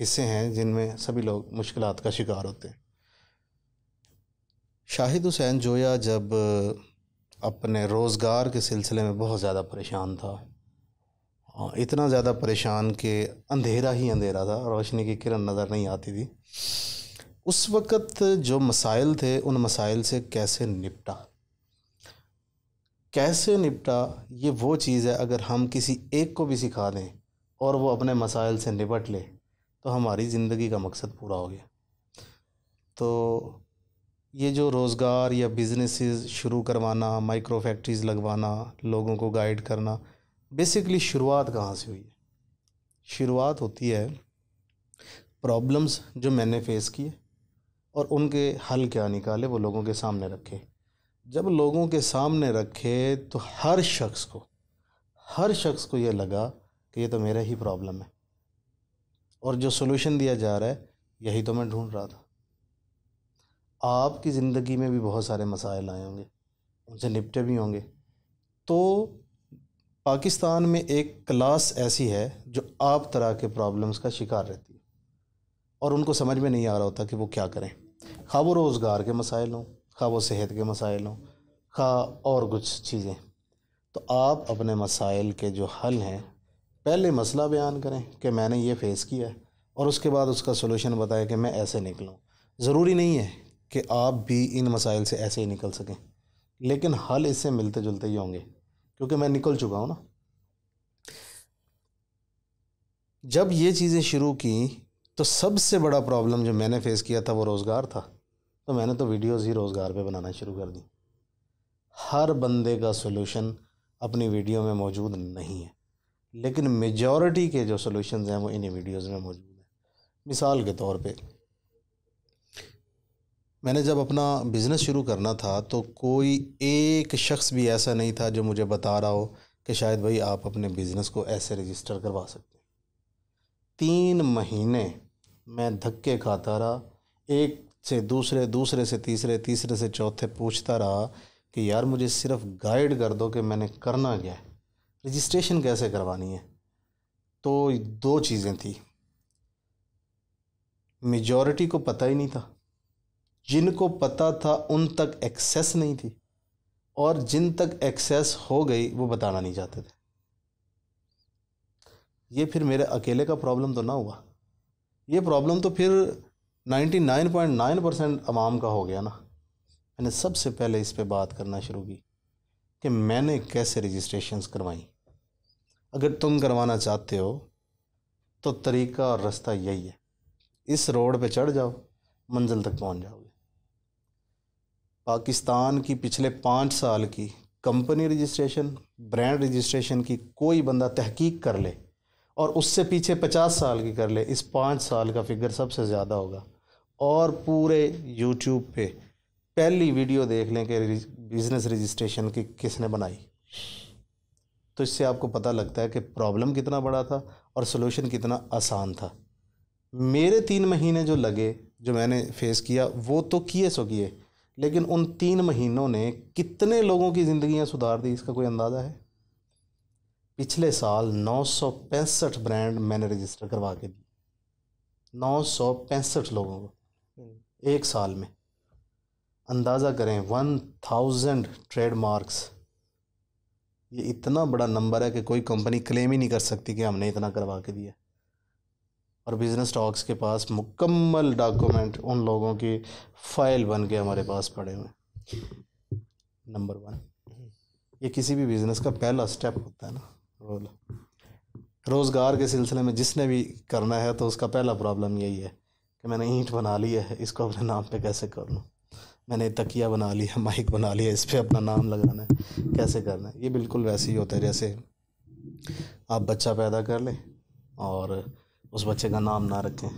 हिस्से हैं जिनमें सभी लोग मुश्किल का शिकार होते हैं। शाहिद हुसैन जोया जब अपने रोज़गार के सिलसिले में बहुत ज़्यादा परेशान था, इतना ज़्यादा परेशान कि अंधेरा ही अंधेरा था, रोशनी की किरण नज़र नहीं आती थी, उस वक़्त जो मसाइल थे, उन मसाइल से कैसे निपटा? कैसे निपटा, ये वो चीज़ है अगर हम किसी एक को भी सिखा दें और वो अपने मसाइल से निपट ले तो हमारी ज़िंदगी का मकसद पूरा हो गया। तो ये जो रोज़गार या बिज़नेसेस शुरू करवाना, माइक्रो फैक्ट्रीज़ लगवाना, लोगों को गाइड करना, बेसिकली शुरुआत कहाँ से हुई है? शुरुआत होती है प्रॉब्लम्स जो मैंने फेस किए और उनके हल क्या निकाले वो लोगों के सामने रखे। जब लोगों के सामने रखे तो हर शख्स को, हर शख्स को ये लगा कि ये तो मेरा ही प्रॉब्लम है। और जो सोल्यूशन दिया जा रहा है, यही तो मैं ढूंढ रहा था। आपकी ज़िंदगी में भी बहुत सारे मसाइल आए होंगे, उनसे निपटे भी होंगे। तो पाकिस्तान में एक क्लास ऐसी है जो आप तरह के प्रॉब्लम्स का शिकार रहती है। और उनको समझ में नहीं आ रहा होता कि वो क्या करें। खा वो रोज़गार के मसाइल हों खा वो सेहत के मसाइल हों खा और कुछ चीज़ें। तो आप अपने मसाइल के जो हल हैं, पहले मसला बयान करें कि मैंने ये फ़ेस किया है और उसके बाद उसका सोल्यूशन बताएँ कि मैं ऐसे निकलूँ। ज़रूरी नहीं है कि आप भी इन मसाइल से ऐसे ही निकल सकें, लेकिन हल इससे मिलते जुलते ही होंगे, क्योंकि मैं निकल चुका हूँ ना। जब ये चीज़ें शुरू की तो सबसे बड़ा प्रॉब्लम जो मैंने फेस किया था वो रोज़गार था। तो मैंने तो वीडियोज़ ही रोज़गार पे बनाना शुरू कर दी। हर बंदे का सोल्यूशन अपनी वीडियो में मौजूद नहीं है। लेकिन मेजॉरिटी के जो सोल्यूशन हैं, वो इन्हीं वीडियोज़ में मौजूद हैं। मिसाल के तौर पे, मैंने जब अपना बिज़नेस शुरू करना था तो कोई एक शख्स भी ऐसा नहीं था जो मुझे बता रहा हो कि शायद भाई आप अपने बिज़नेस को ऐसे रजिस्टर करवा सकते हैं। तीन महीने मैं धक्के खाता रहा, एक से दूसरे दूसरे से तीसरे तीसरे से चौथे पूछता रहा कि यार मुझे सिर्फ़ गाइड कर दो कि मैंने करना क्या है? रजिस्ट्रेशन कैसे करवानी है? तो दो चीज़ें थी। मेजॉरिटी को पता ही नहीं था। जिनको पता था, उन तक एक्सेस नहीं थी। और जिन तक एक्सेस हो गई, वो बताना नहीं चाहते थे। ये फिर मेरे अकेले का प्रॉब्लम तो ना हुआ। ये प्रॉब्लम तो फिर 99.9 परसेंट अवाम का हो गया ना। मैंने सबसे पहले इस पे बात करना शुरू की कि मैंने कैसे रजिस्ट्रेशंस करवाई। अगर तुम करवाना चाहते हो तो तरीका और रास्ता यही है। इस रोड पे चढ़ जाओ, मंजिल तक पहुँच जाओगे। पाकिस्तान की पिछले पाँच साल की कंपनी रजिस्ट्रेशन ब्रांड रजिस्ट्रेशन की कोई बंदा तहकीक कर ले और उससे पीछे पचास साल की कर ले, इस पाँच साल का फिगर सबसे ज़्यादा होगा। और पूरे यूट्यूब पे पहली वीडियो देख लें कि बिज़नेस रजिस्ट्रेशन की किसने बनाई? तो इससे आपको पता लगता है कि प्रॉब्लम कितना बड़ा था और सोल्यूशन कितना आसान था। मेरे तीन महीने जो लगे, जो मैंने फेस किया, वो तो किए सो किए, लेकिन उन तीन महीनों ने कितने लोगों की ज़िंदगियाँ सुधार दी, इसका कोई अंदाज़ा है? पिछले साल नौ सौ पैंसठ ब्रांड मैंने रजिस्टर करवा के दी। नौ लोगों को। एक साल में। अंदाज़ा करें वन थाउज़ेंड ट्रेडमार्क्स ये इतना बड़ा नंबर है कि कोई कंपनी क्लेम ही नहीं कर सकती कि हमने इतना करवा के दिया। और बिज़नेस स्टॉक्स के पास मुकम्मल डॉक्यूमेंट उन लोगों की फ़ाइल बन के हमारे पास पड़े हुए नंबर वन ये किसी भी बिज़नेस का पहला स्टेप होता है ना, रोल। रोज़गार के सिलसिले में जिसने भी करना है तो उसका पहला प्रॉब्लम यही है। कि मैंने ईंट बना ली है इसको अपने नाम पे कैसे कर लूँ? मैंने तकिया बना लिया माइक बना लिया इस पर अपना नाम लगाना है कैसे करना है? ये बिल्कुल वैसे ही होता है जैसे आप बच्चा पैदा कर लें और उस बच्चे का नाम ना रखें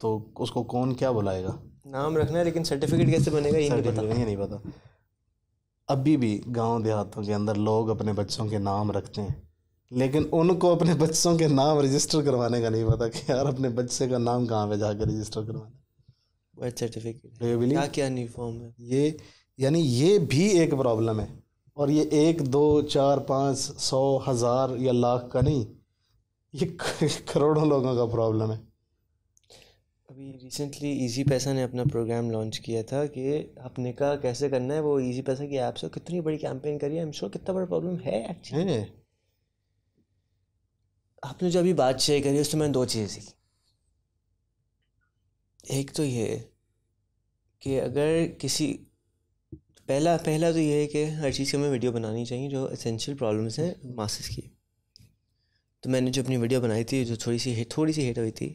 तो उसको कौन क्या बुलाएगा? नाम रखना है लेकिन सर्टिफिकेट कैसे बनेगा ये नहीं पता। ये नहीं पता। अभी भी गाँव देहातों के अंदर लोग अपने बच्चों के नाम रखते हैं। लेकिन उनको अपने बच्चों के नाम रजिस्टर करवाने का नहीं पता कि यार अपने बच्चे का नाम कहाँ पे जाकर रजिस्टर करवाना बर्थ सर्टिफिकेट? क्या क्या न्यू फॉर्म है? ये यानी ये भी एक प्रॉब्लम है। और ये एक दो चार पाँच सौ हज़ार या लाख का नहीं ये करोड़ों लोगों का प्रॉब्लम है। अभी रिसेंटली इजी पैसा ने अपना प्रोग्राम लॉन्च किया था कि आपने कहा कैसे करना है वो इजी पैसा की ऐप से कितनी बड़ी कैंपेन करी है आई एम श्योर कितना बड़ा प्रॉब्लम है एक्चुअली है। आपने जो अभी बात शेयर करी उसमें मैंने दो चीज़ें सीखी। एक तो ये कि अगर किसी पहला पहला तो ये है कि हर चीज़ की हमें वीडियो बनानी चाहिए जो एसेंशियल प्रॉब्लम्स हैं मासेस की। तो मैंने जो अपनी वीडियो बनाई थी जो थोड़ी सी हिट थोड़ी सी हिट हुई थी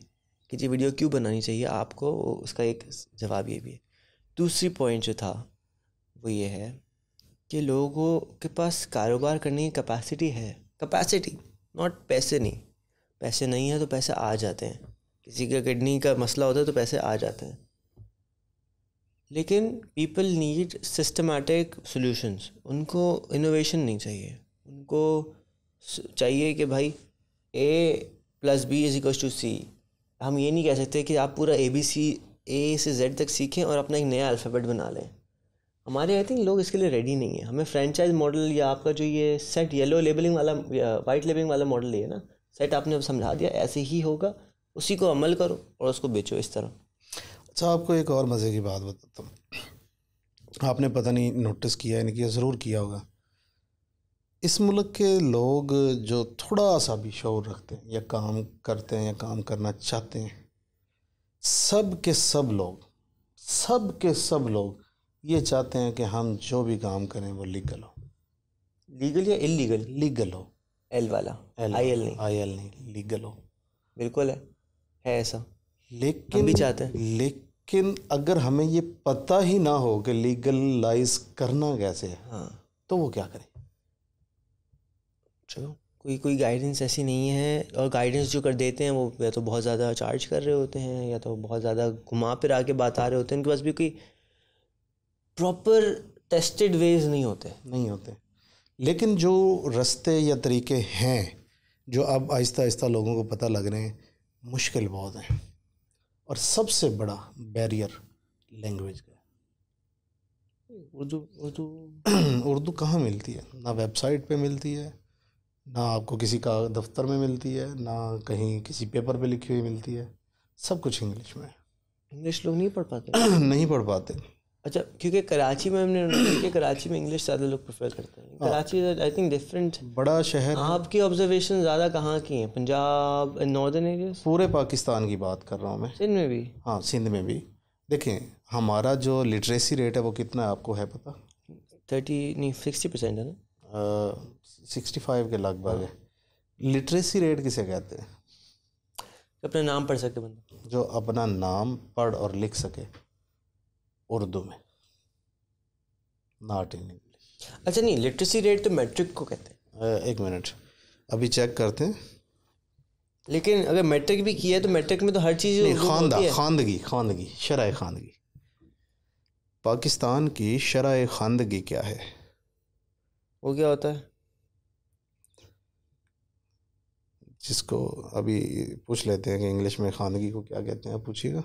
कि ये वीडियो क्यों बनानी चाहिए आपको उसका एक जवाब ये भी है। दूसरी पॉइंट जो था वो ये है कि लोगों के पास कारोबार करने की कैपेसिटी है। कैपेसिटी नॉट पैसे नहीं। पैसे नहीं है तो पैसे आ जाते हैं। किसी का किडनी का मसला होता है तो पैसे आ जाते हैं। लेकिन पीपल नीड सिस्टमेटिक सॉल्यूशंस उनको इनोवेशन नहीं चाहिए। उनको चाहिए कि भाई A plus B is equal to C हम ये नहीं कह सकते कि आप पूरा ए बी सी ए से जेड तक सीखें और अपना एक नया अल्फ़ाबेट बना लें। हमारे आई थिंक लोग इसके लिए रेडी नहीं है। हमें फ्रेंचाइज मॉडल या आपका जो ये सेट येलो लेबलिंग वाला वाइट लेबलिंग वाला मॉडल है ना सेट आपने अब समझा दिया, ऐसे ही होगा। उसी को अमल करो और उसको बेचो इस तरह। अच्छा आपको एक और मज़े की बात बताता हूँ। आपने पता नहीं नोटिस किया है नहीं किया, ज़रूर किया होगा। इस मुल्क के लोग जो थोड़ा सा भी शौर रखते हैं, या काम करते हैं, या काम करना चाहते हैं, सब के सब लोग, सब के सब लोग ये चाहते हैं कि हम जो भी काम करें वो लीगल हो। लीगल या इलीगल लीगल हो। एल वाला। एल आई एल नहीं। आई एल नहीं। लीगल हो। बिल्कुल है। है ऐसा। लेकिन हम भी चाहते हैं। लेकिन अगर हमें ये पता ही ना हो कि लीगलाइज करना कैसे है हाँ। तो वो क्या करें? चलो कोई कोई गाइडेंस ऐसी नहीं है और गाइडेंस जो कर देते हैं वो या तो बहुत ज़्यादा चार्ज कर रहे होते हैं या तो बहुत ज़्यादा घुमा फिरा के बता रहे होते हैं उनके पास भी कोई प्रॉपर टेस्टेड वेज नहीं होते। नहीं होते। लेकिन जो रास्ते या तरीके हैं जो अब आहिस्ता आहिस्ता लोगों को पता लग रहे हैं मुश्किल बहुत है। और सबसे बड़ा बैरियर लैंग्वेज का उर्दू उर्दू। उर्दू कहाँ मिलती है? ना वेबसाइट पे मिलती है ना आपको किसी का दफ्तर में मिलती है ना कहीं किसी पेपर पे लिखी हुई मिलती है। सब कुछ इंग्लिश में इंग्लिश लोग नहीं पढ़ पाते। नहीं पढ़ पाते। अच्छा क्योंकि कराची में हमने कि कराची में इंग्लिश ज़्यादा लोग प्रेफर करते हैं। कराची आई थिंक डिफरेंट बड़ा शहर आपकी ऑब्जर्वेशन ज़्यादा कहाँ की हैं? पंजाब नॉर्दर्न एरियाज़ पूरे पाकिस्तान की बात कर रहा हूँ मैं। सिंध में भी? हाँ सिंध में भी। देखें हमारा जो लिटरेसी रेट है वो कितना है आपको है पता? थर्टी नहीं सिक्सटी परसेंट है ना? सिक्सटी फाइव के लगभग है। लिटरेसी रेट किसे कहते हैं? अपना नाम पढ़ सके बंदा। जो अपना नाम पढ़ और लिख सके। उर्दू में। नॉट इन इंग्लिश अच्छा नहीं लिटरेसी रेट तो मैट्रिक को कहते हैं। एक मिनट अभी चेक करते हैं। लेकिन अगर मैट्रिक भी किया है तो मैट्रिक में तो हर चीज़ खानदा खानदगी खानदगी शराय खानदगी। पाकिस्तान की शराय खानदगी क्या है? वो क्या होता है? जिसको अभी पूछ लेते हैं कि इंग्लिश में खानदगी को क्या कहते हैं आप पूछिएगा।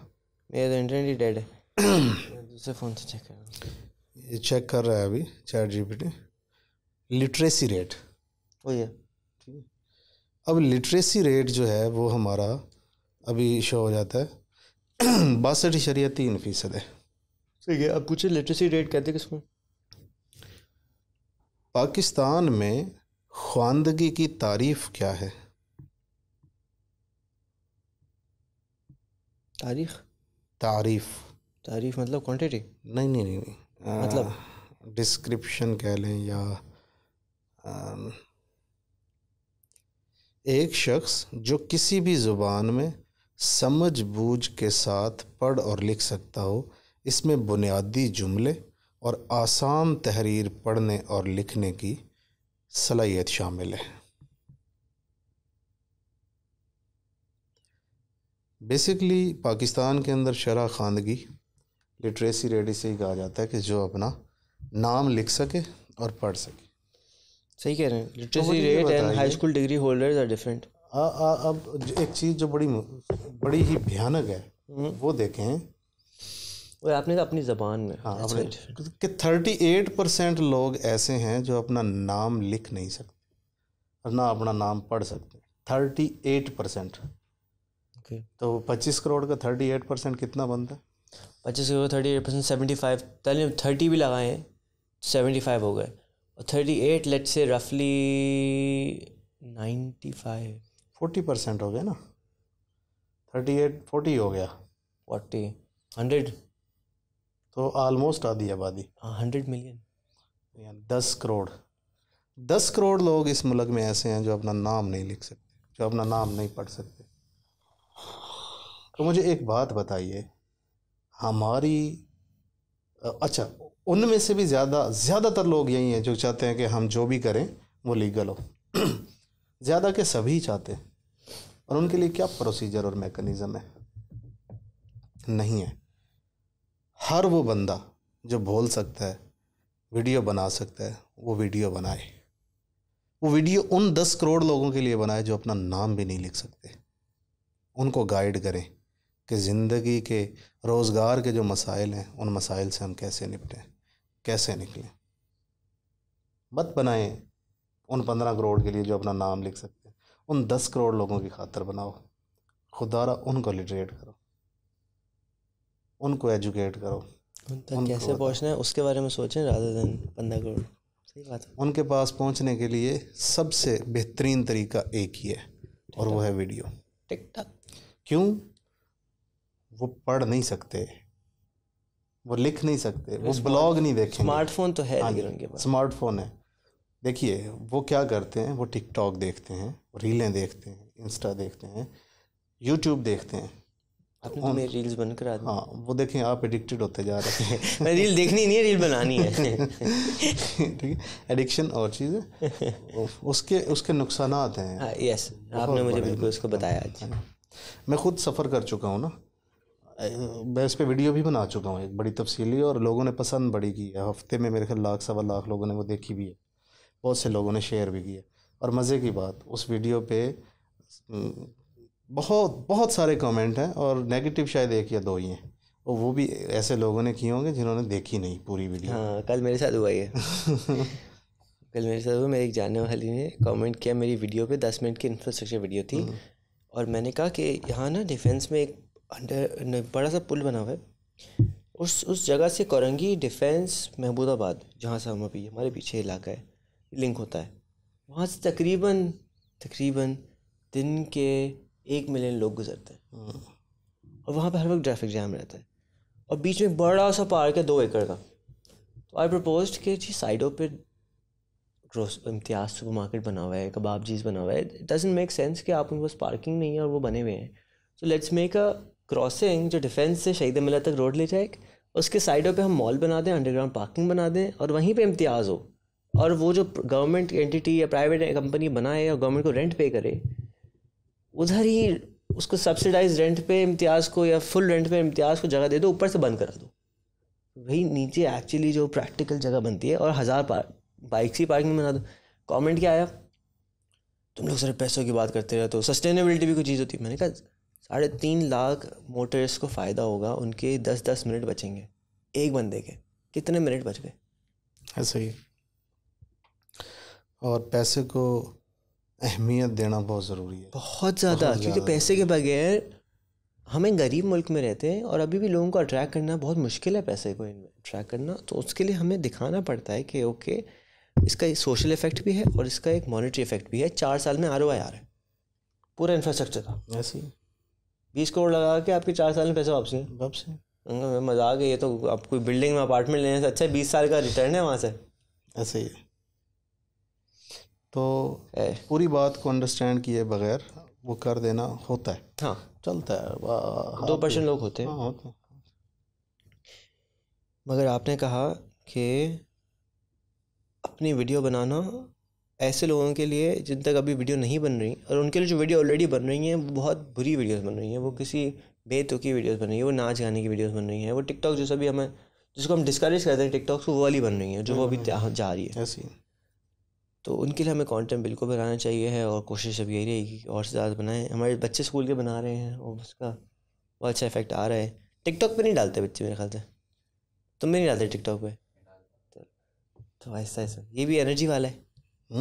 मेरा तो इंटरनेट ही डेड है। दूसरे फ़ोन से चेक कर। ये चेक कर रहा है अभी चैट जीपीटी लिटरेसी रेट वही है ठीक अब लिटरेसी रेट जो है वो हमारा अभी शो हो जाता है। बासठ इशरिया तीन फ़ीसद है। ठीक है अब पूछे लिटरेसी रेट कहते किसको पाकिस्तान में ख्वानदगी की तारीफ़ क्या है? तारीख? तारीफ़। तारीफ़ मतलब क्वांटिटी नहीं नहीं नहीं, नहीं। आ, मतलब? डिस्क्रिप्शन कह लें या अम, एक शख्स जो किसी भी ज़ुबान में समझ बूझ के साथ पढ़ और लिख सकता हो इसमें बुनियादी जुमले और आसान तहरीर पढ़ने और लिखने की सलाहियत शामिल है। बेसिकली पाकिस्तान के अंदर शरह खानदगी लिटरेसी रेट इसे ही कहा जाता है कि जो अपना नाम लिख सके और पढ़ सके। सही कह रहे हैं। Literacy rate and high school degree holders are different अब एक चीज़ जो बड़ी बड़ी ही भयानक है वो देखें। और आपने कहा अपनी ज़बान में हाँ अपने कि थर्टी एट परसेंट लोग ऐसे हैं जो अपना नाम लिख नहीं सकते और ना अपना नाम पढ़ सकते। थर्टी एट परसेंट तो पच्चीस करोड़ का थर्टी एट परसेंट कितना बनता है? पच्चीस crore thirty eight percent seventy five पहले थर्टी भी लगाए हैं सेवेंटी फाइव हो गए। और थर्टी एट लेट से रफली नाइन्टी फाइव फोर्टी परसेंट हो गया ना? थर्टी एट फोर्टी हो गया। फोर्टी। हंड्रेड तो ऑलमोस्ट आधी। आबादी हंड्रेड मिलियन दस करोड़। दस करोड़ लोग इस मुल्क में ऐसे हैं जो अपना नाम नहीं लिख सकते जो अपना नाम नहीं पढ़ सकते। तो मुझे एक बात बताइए हमारी अच्छा उनमें से भी ज़्यादा, ज़्यादातर लोग यही हैं जो चाहते हैं कि हम जो भी करें, वो लीगल हो। ज़्यादा के सभी चाहते हैं। और उनके लिए क्या प्रोसीजर और मैकेनिज़्म है? नहीं है। हर वो बंदा जो बोल सकता है, वीडियो बना सकता है, वो वीडियो बनाए। वो वीडियो उन दस करोड़ लोगों के लिए बनाए जो अपना नाम भी नहीं लिख सकते। उनको गाइड करें। कि ज़िंदगी के रोज़गार के जो मसाइल हैं उन मसाइल से हम कैसे निपटें कैसे निकलें? मत बनाएँ उन पंद्रह करोड़ के लिए जो अपना नाम लिख सकते हैं। उन दस करोड़ लोगों की खातर बनाओ। खुदारा उनको लिटरेट करो। उनको एजुकेट करो। उन तक उनको कैसे। पहुँचना है उसके बारे में सोचें रादर देन पंद्रह करोड़। सही बात है। उनके पास पहुँचने के लिए सबसे बेहतरीन तरीका एक ही है और वो है वीडियो। टिक टॉक क्यों? वो पढ़ नहीं सकते वो लिख नहीं सकते वो ब्लॉग नहीं देखेंगे। स्मार्टफ़ोन तो है हाँ उनके पास। स्मार्टफ़ोन है। देखिए वो क्या करते हैं वो टिकटॉक देखते हैं रीलें देखते हैं इंस्टा देखते हैं यूट्यूब देखते हैं। आपने तो मेरी रील्स बंद करा हाँ। वो देखें आप एडिक्टेड होते जा रहे हैं। मैं रील देखनी नहीं है रील बनानी है। ठीक है एडिक्शन और चीज़। है उसके उसके नुकसान हैं। हाँ यस आपने मुझे बिल्कुल उसको बताया आज। मैं खुद सफ़र कर चुका हूँ ना मैं इस पर वीडियो भी बना चुका हूँ एक बड़ी तफसीली और लोगों ने पसंद बड़ी की है। हफ़्ते में मेरे ख्याल लाख सवा लाख लोगों ने वो देखी भी है। बहुत से लोगों ने शेयर भी किया। और मज़े की बात उस वीडियो पे बहुत बहुत सारे कमेंट हैं और नेगेटिव शायद एक या दो ही हैं। और वो भी ऐसे लोगों ने किए होंगे जिन्होंने देखी नहीं पूरी वीडियो। हाँ कल मेरे साथ हुआ है कल मेरे साथ हुआ मेरे एक जानने वाली ने कमेंट किया मेरी वीडियो पे दस मिनट की इंफ्रास्ट्रक्चर वीडियो थी। हम्म। और मैंने कहा कि यहाँ ना डिफेंस में एक अंडर बड़ा सा पुल बना हुआ है। उस उस जगह से कोरंगी डिफेंस महमूदाबाद, जहाँ से हम अभी, हमारे पीछे इलाका है, लिंक होता है। वहाँ से तकरीबन तकरीबन दिन के एक मिलियन लोग गुजरते हैं। और वहाँ पर हर वक्त ट्रैफ़िक जैम रहता है। और बीच में बड़ा सा पार्क है, दो एकड़ का। तो आई प्रपोज कि जी, साइडों पे ग्रोस इम्तियाज़ सुपर मार्केट बना हुआ है, कबाब चीज़ बना हुआ है। इट डजेंट मेक सेंस कि आप उनके पास पार्किंग नहीं है और वो बने हुए हैं। So let's make a crossing जो डिफेंस से शहीद मिला तक रोड ले जाए, उसके साइडों पे हम मॉल बना दें अंडरग्राउंड पार्किंग बना दें और वहीं पे इम्तियाज़ हो। और वो जो गवर्नमेंट एंटिटी या प्राइवेट कंपनी बनाए और गवर्नमेंट को रेंट पे करे, उधर ही उसको सब्सिडाइज रेंट पे इम्तियाज़ को या फुल रेंट पे इम्तियाज़ को जगह दे दो, ऊपर से बंद करा दो। वही नीचे एक्चुअली जो प्रैक्टिकल जगह बनती है और हज़ार पार बाइक्स ही पार्किंग बना दो। कमेंट क्या आया? तुम लोग सिर्फ़ पैसों की बात करते रहे तो सस्टेनेबिलिटी भी कोई चीज़ होती है? मैंने कहा साढ़े तीन लाख मोटर्स को फ़ायदा होगा उनके दस दस मिनट बचेंगे। एक बंदे के। कितने मिनट बच गए? ऐसे ही और पैसे को अहमियत देना बहुत ज़रूरी है। बहुत ज़्यादा क्योंकि पैसे के बगैर हमें गरीब मुल्क में रहते हैं और अभी भी लोगों को अट्रैक्ट करना बहुत मुश्किल है पैसे को अट्रैक्ट करना। तो उसके लिए हमें दिखाना पड़ता है कि ओके इसका एक सोशल इफ़ेक्ट भी है और इसका एक मॉनिटरी इफ़ेक्ट भी है। चार साल में आर ओ आ रहा है। पूरा इंफ्रास्ट्रक्चर का। ऐसे बीस करोड़ लगा के आपके चार साल में पैसे वापसी वापसी मज़ाक है ये तो आप कोई बिल्डिंग में अपार्टमेंट लेने से अच्छा बीस साल का रिटर्न है वहाँ से। ऐसे ही तो पूरी बात को अंडरस्टैंड किए बगैर वो कर देना होता है। हाँ। चलता है दो परसेंट लोग होते हैं। हाँ होते हैं। मगर आपने कहा कि अपनी वीडियो बनाना ऐसे लोगों के लिए जिन तक अभी वीडियो नहीं बन रही और उनके लिए जो वीडियो ऑलरेडी बन रही हैं वो बहुत बुरी वीडियोस बन रही हैं। वो किसी बेतुकी वीडियोस बन रही है वो नाच गाने की वीडियोस बन रही हैं वो टिकटॉक जो सभी हमें जिसको हम डिस्करेज करते हैं टिकटॉक वो वाली बन रही हैं जो वो अभी हम्म। जा रही है। ऐसी तो उनके लिए हमें कंटेंट बिल्कुल बनाना चाहिए है और कोशिश अब यही रहेगी कि और से ज़्यादा बनाएँ। हमारे बच्चे स्कूल के बना रहे हैं और उसका बहुत अच्छा इफ़ेक्ट आ रहा है। टिकटॉक पे नहीं डालते बच्चे मेरे ख्याल से। तुम भी नहीं डालते टिकटॉक पे? तो, तो ऐसा ऐसा। ये भी एनर्जी वाला है। Good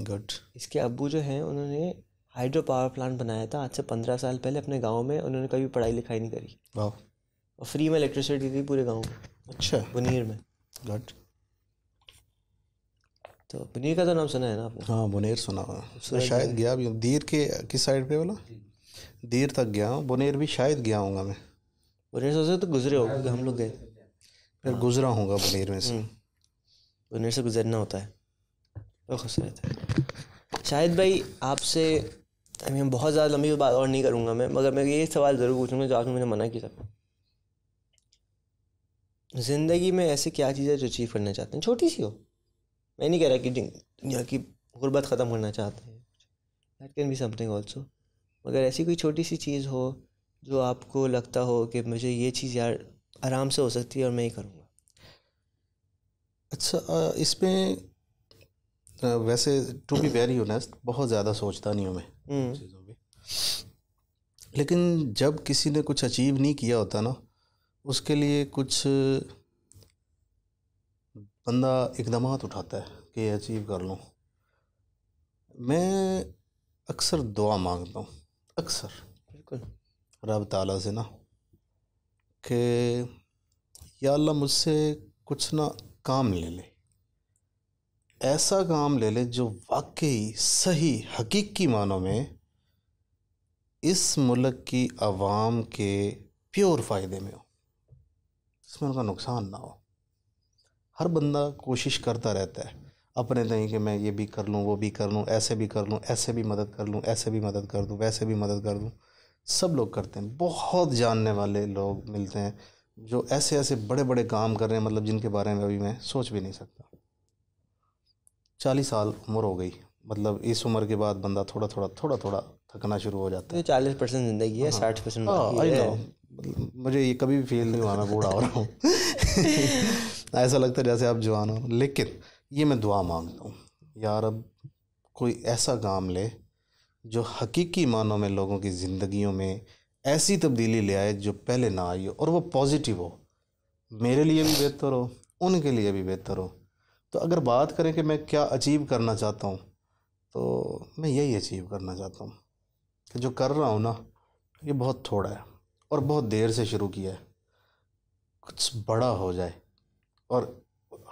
hmm. इसके अब्बू जो हैं उन्होंने हाइड्रो पावर प्लांट बनाया था। आज से पंद्रह साल पहले अपने गाँव में उन्होंने कभी पढ़ाई लिखाई नहीं करी। और फ्री में इलेक्ट्रिसिटी थी पूरे गाँव में। अच्छा। बुनीर में। गुड तो बुनेर का तो नाम सुना है ना आपने? हाँ बुनेर सुना हुआ शायद गया भी हूँ। दीर के किस साइड पे बोला? दीर तक गया हूँ। बुनेर भी शायद गया हूँगा मैं। बुनेर सोचे तो गुजरे हो हम लोग गए। फिर गुजरा हूँगा बुनेर में से। हम्म। बुनेर से गुजरना होता है। है। शायद भाई, आपसे मैं बहुत ज़्यादा लंबी बात और नहीं करूँगा मैं, मगर मैं ये सवाल ज़रूर पूछूँगा जो आपने मुझे मना किया था। ज़िंदगी में ऐसे क्या चीज़ें जो अचीव करना चाहते हैं? छोटी सी हो। मैं नहीं कह रहा कि दुनिया की गुर्बत ख़त्म करना चाहते हैं। That can be something also मगर ऐसी कोई छोटी सी चीज़ हो जो आपको लगता हो कि मुझे ये चीज़ यार आराम से हो सकती है और मैं ही करूँगा। अच्छा इसमें वैसे टू बी वेरी ऑनेस्ट बहुत ज़्यादा सोचता नहीं हूँ मैं हम्म। चीज़ों में लेकिन जब किसी ने कुछ अचीव नहीं किया होता ना उसके लिए कुछ बंदा इकदाम उठाता है कि अचीव कर लूँ। मैं अक्सर दुआ माँगता हूँ अक्सर। बिल्कुल। रब ताला से ना कि या अल्लाह मुझसे कुछ ना काम ले ले। ऐसा काम ले ले जो वाकई सही हकीकी मानों में इस मुल्क की आवाम के प्योर फ़ायदे में हो। इसमें उनका नुकसान ना हो। हर बंदा कोशिश करता रहता है अपने नहीं कि मैं ये भी कर लूँ, वो भी कर लूँ, ऐसे भी कर लूँ, ऐसे भी मदद कर लूँ, ऐसे भी मदद कर दूँ, वैसे भी मदद कर दूँ। सब लोग करते हैं। बहुत जानने वाले लोग मिलते हैं जो ऐसे ऐसे बड़े बड़े काम कर रहे हैं मतलब जिनके बारे में अभी मैं सोच भी नहीं सकता। चालीस साल उम्र हो गई। मतलब इस उम्र के बाद बंदा थोड़ा थोड़ा थोड़ा थोड़ा थकना शुरू हो जाता है। चालीस परसेंट ज़िंदगी है साठ परसेंट हाँ मुझे ये कभी भी फील नहीं हुआ मैं बूढ़ा हो रहा हूँ। ऐसा लगता है जैसे आप जवान हो। लेकिन ये मैं दुआ माँगता हूँ यार अब कोई ऐसा काम ले जो हकीकी मानों में लोगों की ज़िंदगियों में ऐसी तब्दीली ले आए जो पहले ना आई हो और वो पॉजिटिव हो। मेरे लिए भी बेहतर हो उनके लिए भी बेहतर हो। तो अगर बात करें कि मैं क्या अचीव करना चाहता हूँ तो मैं यही अचीव करना चाहता हूँ कि जो कर रहा हूँ ना, ये बहुत थोड़ा है और बहुत देर से शुरू किया है। कुछ बड़ा हो जाए और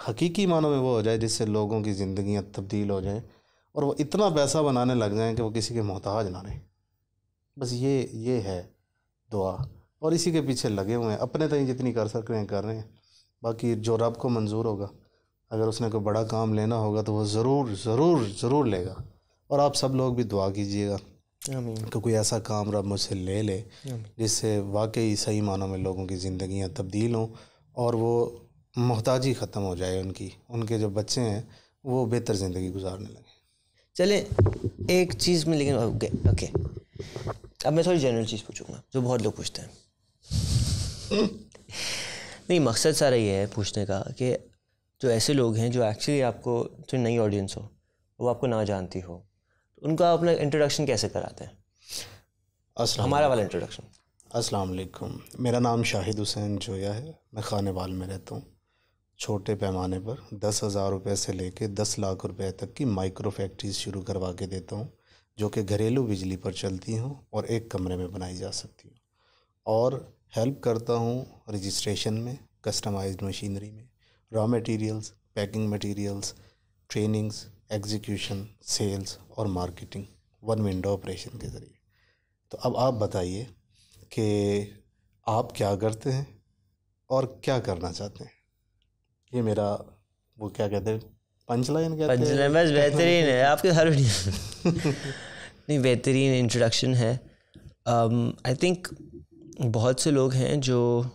हकीकी मानों में वो हो जाए जिससे लोगों की ज़िंदगियाँ तब्दील हो जाएँ और वो इतना पैसा बनाने लग जाएँ कि वो किसी के मोहताज ना रहें। बस ये ये है दुआ और इसी के पीछे लगे हुए हैं। अपने तक जितनी कर सक रहे हैं, कर रहे हैं। बाकी जो रब को मंजूर होगा अगर उसने कोई बड़ा काम लेना होगा तो वो ज़रूर ज़रूर ज़रूर लेगा। और आप सब लोग भी दुआ कीजिएगा कि कोई ऐसा काम रब मुझसे ले ले जिससे वाकई सही मानों में लोगों की ज़िंदगियाँ तब्दील हों और वो मोहताजी ख़त्म हो जाए उनकी। उनके जो बच्चे हैं वो बेहतर ज़िंदगी गुजारने लगे। चले एक चीज़ में लेकिन ओके ओके। अब मैं थोड़ी जनरल चीज़ पूछूँगा जो बहुत लोग पूछते हैं। नहीं मकसद सारा ये है पूछने का कि जो ऐसे लोग हैं जो एक्चुअली आपको जो नई ऑडियंस हो वो आपको ना जानती हो तो उनका अपना इंट्रोडक्शन कैसे कराते हैं? हमारा वाला इंट्रोडक्शन अस्सलाम वालेकुम। मेरा नाम शाहिद हुसैन जोया है। मैं खानेवाल में रहता हूँ। छोटे पैमाने पर दस हज़ार रुपये से लेके दस लाख रुपए तक की माइक्रो फैक्ट्रीज शुरू करवा के देता हूँ जो कि घरेलू बिजली पर चलती हों और एक कमरे में बनाई जा सकती हूँ। और हेल्प करता हूँ रजिस्ट्रेशन में कस्टमाइज्ड मशीनरी में। Raw materials packing materials trainings execution sales और मार्केटिंग वन विंडो ऑपरेशन के ज़रिए। तो अब आप बताइए कि आप क्या करते हैं और क्या करना चाहते हैं? ये मेरा वो क्या कहते हैं? पंचलाइन कहते हैं। पंचलाइन बस बेहतरीन है। आपके हर नहीं बेहतरीन इंट्रोडक्शन है। आई um, थिंक बहुत से लोग हैं जो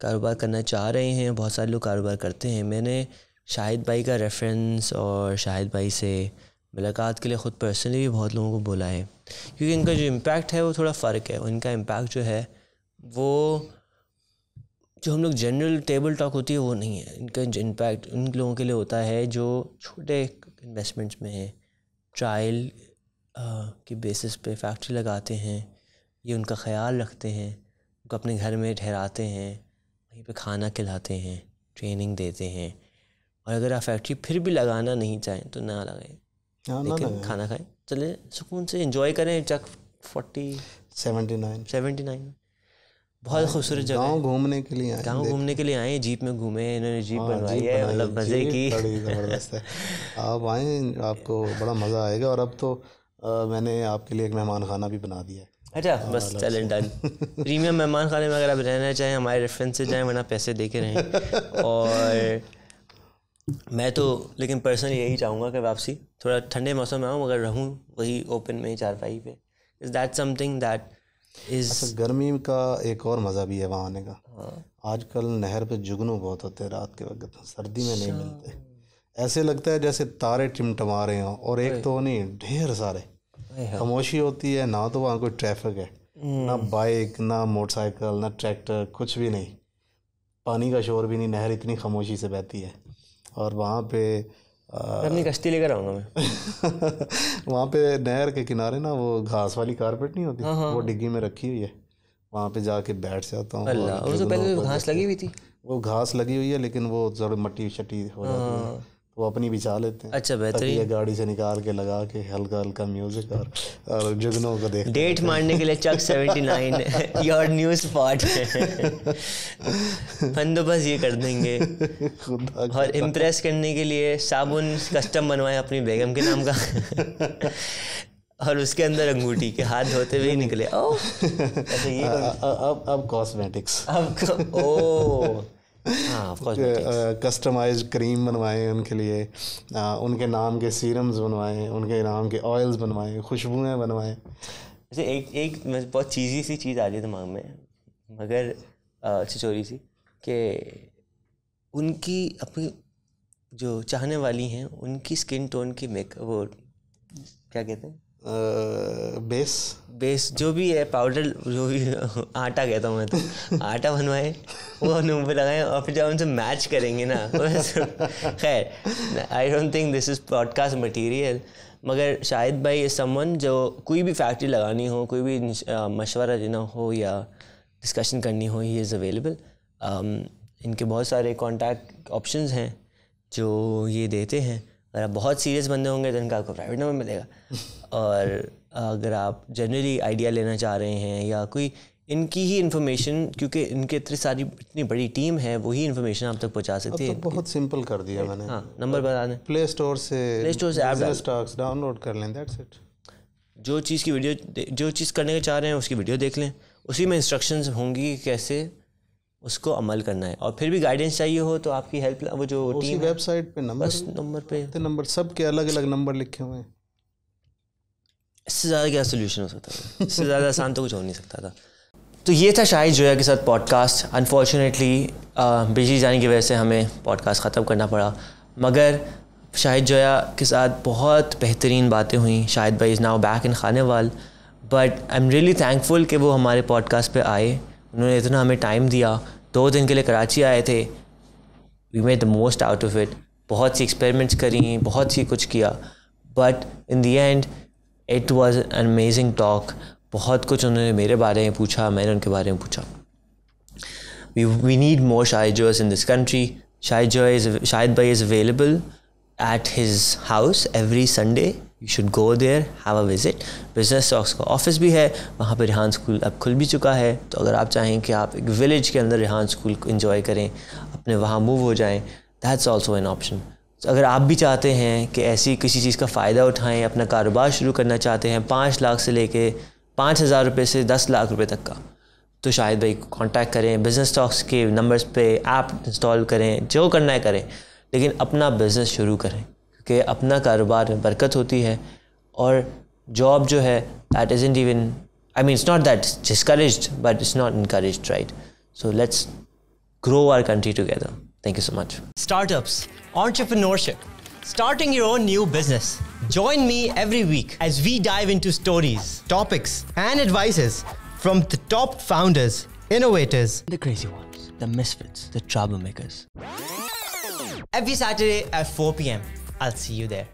कारोबार करना चाह रहे हैं, बहुत सारे लोग कारोबार करते हैं। मैंने शाहिद भाई का रेफरेंस और शाहिद भाई से मुलाकात के लिए ख़ुद पर्सनली भी बहुत लोगों को बोला है। क्योंकि इनका जो इम्पैक्ट है वो थोड़ा फ़र्क है। इनका इम्पैक्ट जो है, वो जो हम लोग जनरल टेबल टॉक होती है, वो नहीं है। इनका इम्पैक्ट उन लोगों के लिए होता है जो छोटे इन्वेस्टमेंट्स में है। ट्रायल की बेसिस पे फैक्ट्री लगाते हैं, ये उनका ख्याल रखते हैं, उनको अपने घर में ठहराते हैं। पे खाना खिलाते हैं ट्रेनिंग देते हैं। और अगर आप फैक्ट्री फिर भी लगाना नहीं चाहें तो ना लगाएँ। हाँ ना खाना खाएँ। चले सुकून से इंजॉय करें Chak forty seventy nine. Seventy nine. बहुत खूबसूरत जगह गाँव घूमने के लिए आए गाँव घूमने के लिए आए जीप में घूमे इन्होंने जीप हाँ, बनवाई है मतलब मज़े की। बड़ी ज़बरदस्त है। आप आए आपको बड़ा मज़ा आएगा। और अब तो अ, मैंने आपके लिए एक मेहमान खाना भी बना दिया है। अच्छा बस चलें डन प्रीमियम मेहमान खाने में अगर आप रहना चाहें हमारे रेफरेंस से जाएँ वरना पैसे दे के रहें। और मैं तो लेकिन पर्सनली यही चाहूँगा कि वापसी थोड़ा ठंडे मौसम में आऊँ मगर रहूँ वही ओपन में ही चारपाई पे। Is that something that is अच्छा गर्मी का एक और मज़ा भी है वहाँ आने का। हाँ। आजकल नहर पे जुगनू बहुत होते हैं रात के वक्त सर्दी में अच्छा। नहीं मिलते। ऐसे लगता है जैसे तारे टिमटमा रहे हों और एक तो नहीं ढेर सारे। खामोशी होती है ना तो वहाँ कोई ट्रैफ़िक है हम्म। ना बाइक ना मोटरसाइकिल ना ट्रैक्टर कुछ भी नहीं। पानी का शोर भी नहीं नहर इतनी खामोशी से बहती है। और वहाँ पे आ, अपनी कश्ती लेकर आऊँगा मैं। वहाँ पे नहर के किनारे ना वो घास वाली कारपेट नहीं होती? हाँ, वो डिग्गी में रखी हुई है। वहाँ पे जाके बैठ जाता हूँ। पहले घास लगी हुई थी? वो घास लगी हुई है लेकिन वो ज़रूर मट्टी शट्टी हो जाती है। तो वो अपनी बिछा लेते हैं। अच्छा ताकि बेहतरीन। ये गाड़ी से निकाल के लगा के हल्का हल्का म्यूज़िक और और जुगनों को देख डेट मारने के लिए Chak seventy nine your new spot बंदोबस्त ये कर देंगे। और इम्प्रेस करने के लिए साबुन कस्टम बनवाए अपनी बेगम के नाम का। और उसके अंदर अंगूठी के हाथ धोते हुए निकले। ओ ऐसे ये अब अब कॉस्मेटिक्स अब ओ कस्टमाइज क्रीम बनवाए उनके लिए आ, उनके नाम के सीरम्स बनवाए उनके नाम के ऑयल्स बनवाए खुशबुएँ बनवाए। वैसे एक एक बहुत चीज़ी सी चीज़ आ रही है दिमाग में मगर चिचोरी सी कि उनकी अपनी जो चाहने वाली हैं उनकी स्किन टोन की मेक वो क्या कहते हैं? बेस? बेस, जो भी है पाउडर जो भी आटा कहता हूँ मैं तो। आटा बनवाए, वो मुँह पे लगाए और फिर जब उनसे मैच करेंगे ना खैर I don't think this is podcast material मगर शायद भाई इस समन जो कोई भी फैक्ट्री लगानी हो, कोई भी मशवरा देना हो या डिस्कशन करनी हो ही इज़ अवेलेबल इनके बहुत सारे कॉन्टैक्ट ऑप्शंस हैं, जो ये देते हैं। अगर आप बहुत सीरियस बंदे होंगे तो इनका आपको प्राइवेट नंबर मिलेगा। और अगर आप जनरली आइडिया लेना चाह रहे हैं या कोई इनकी ही इन्फॉर्मेशन क्योंकि इनके इतनी सारी इतनी बड़ी टीम है वही इन्फॉर्मेशन आप तक पहुँचा सकती है तो बहुत सिंपल कर दिया मैंने। हाँ नंबर बता दें। प्ले स्टोर से प्ले स्टोर से ऐप स्टॉक्स डाउनलोड कर लें दैट्स इट जो चीज़ की वीडियो जो चीज़ करने के चाह रहे हैं उसकी वीडियो देख लें। उसी में इंस्ट्रक्शंस होंगी कैसे उसको अमल करना है। और फिर भी गाइडेंस चाहिए हो तो आपकी हेल्प वो जो टीम वेबसाइट पे नंबर बस नंबर पे। तो नंबर सब के अलग अलग नंबर लिखे हुए हैं। इससे ज़्यादा क्या सोल्यूशन हो सकता था? इससे ज़्यादा आसान तो कुछ हो नहीं सकता था। तो ये था शाहिद जोया के साथ पॉडकास्ट अनफॉर्चुनेटली बिजली जाने की वजह से हमें पॉडकास्ट ख़त्म करना पड़ा। मगर शाहिद जोया के साथ बहुत बेहतरीन बातें हुई। शाहिद भाई इज़ नाउ बैक इन खाने वाल but I am really thankful कि वो हमारे पॉडकास्ट पे आए। उन्होंने इतना हमें टाइम दिया। दो दिन के लिए कराची आए थे। We made the most out of it बहुत सी एक्सपेरिमेंट्स करी, बहुत सी कुछ किया। But in the end it was an amazing talk बहुत कुछ उन्होंने मेरे बारे में पूछा, मैंने उनके बारे में पूछा। We we need more Joes in this country Shahid जो इज़ शाहिद भाई is available at his house every Sunday you should go there have a visit business stocks का ऑफ़िस भी है, वहाँ पर रिहान स्कूल अब खुल भी चुका है। तो अगर आप चाहें कि आप एक विलेज के अंदर रिहान स्कूल को इन्जॉय करें, अपने वहाँ मूव हो जाएँ दैट्स ऑल्सो एन ऑप्शन अगर आप भी चाहते हैं कि ऐसी किसी चीज़ का फ़ायदा उठाएँ, अपना कारोबार शुरू करना चाहते हैं पाँच लाख से लेके पाँच हज़ार रुपये से दस लाख रुपये तक का तो शायद भाई कांटेक्ट करें बिज़नेस स्टॉक्स के नंबर्स पे ऐप इंस्टॉल करें, जो करना है करें, लेकिन अपना बिज़नेस शुरू करें। क्योंकि अपना कारोबार में बरकत होती है और जॉब जो है that is isn't even I mean it's not that discourage but it's not encourage right so let's grow our country together. Thank you so much. Startups, entrepreneurship, starting your own new business. Join me every week as we dive into stories, topics, and advices from the top founders, innovators, the crazy ones, the misfits, the troublemakers every Saturday at 4 p.m. I'll see you there.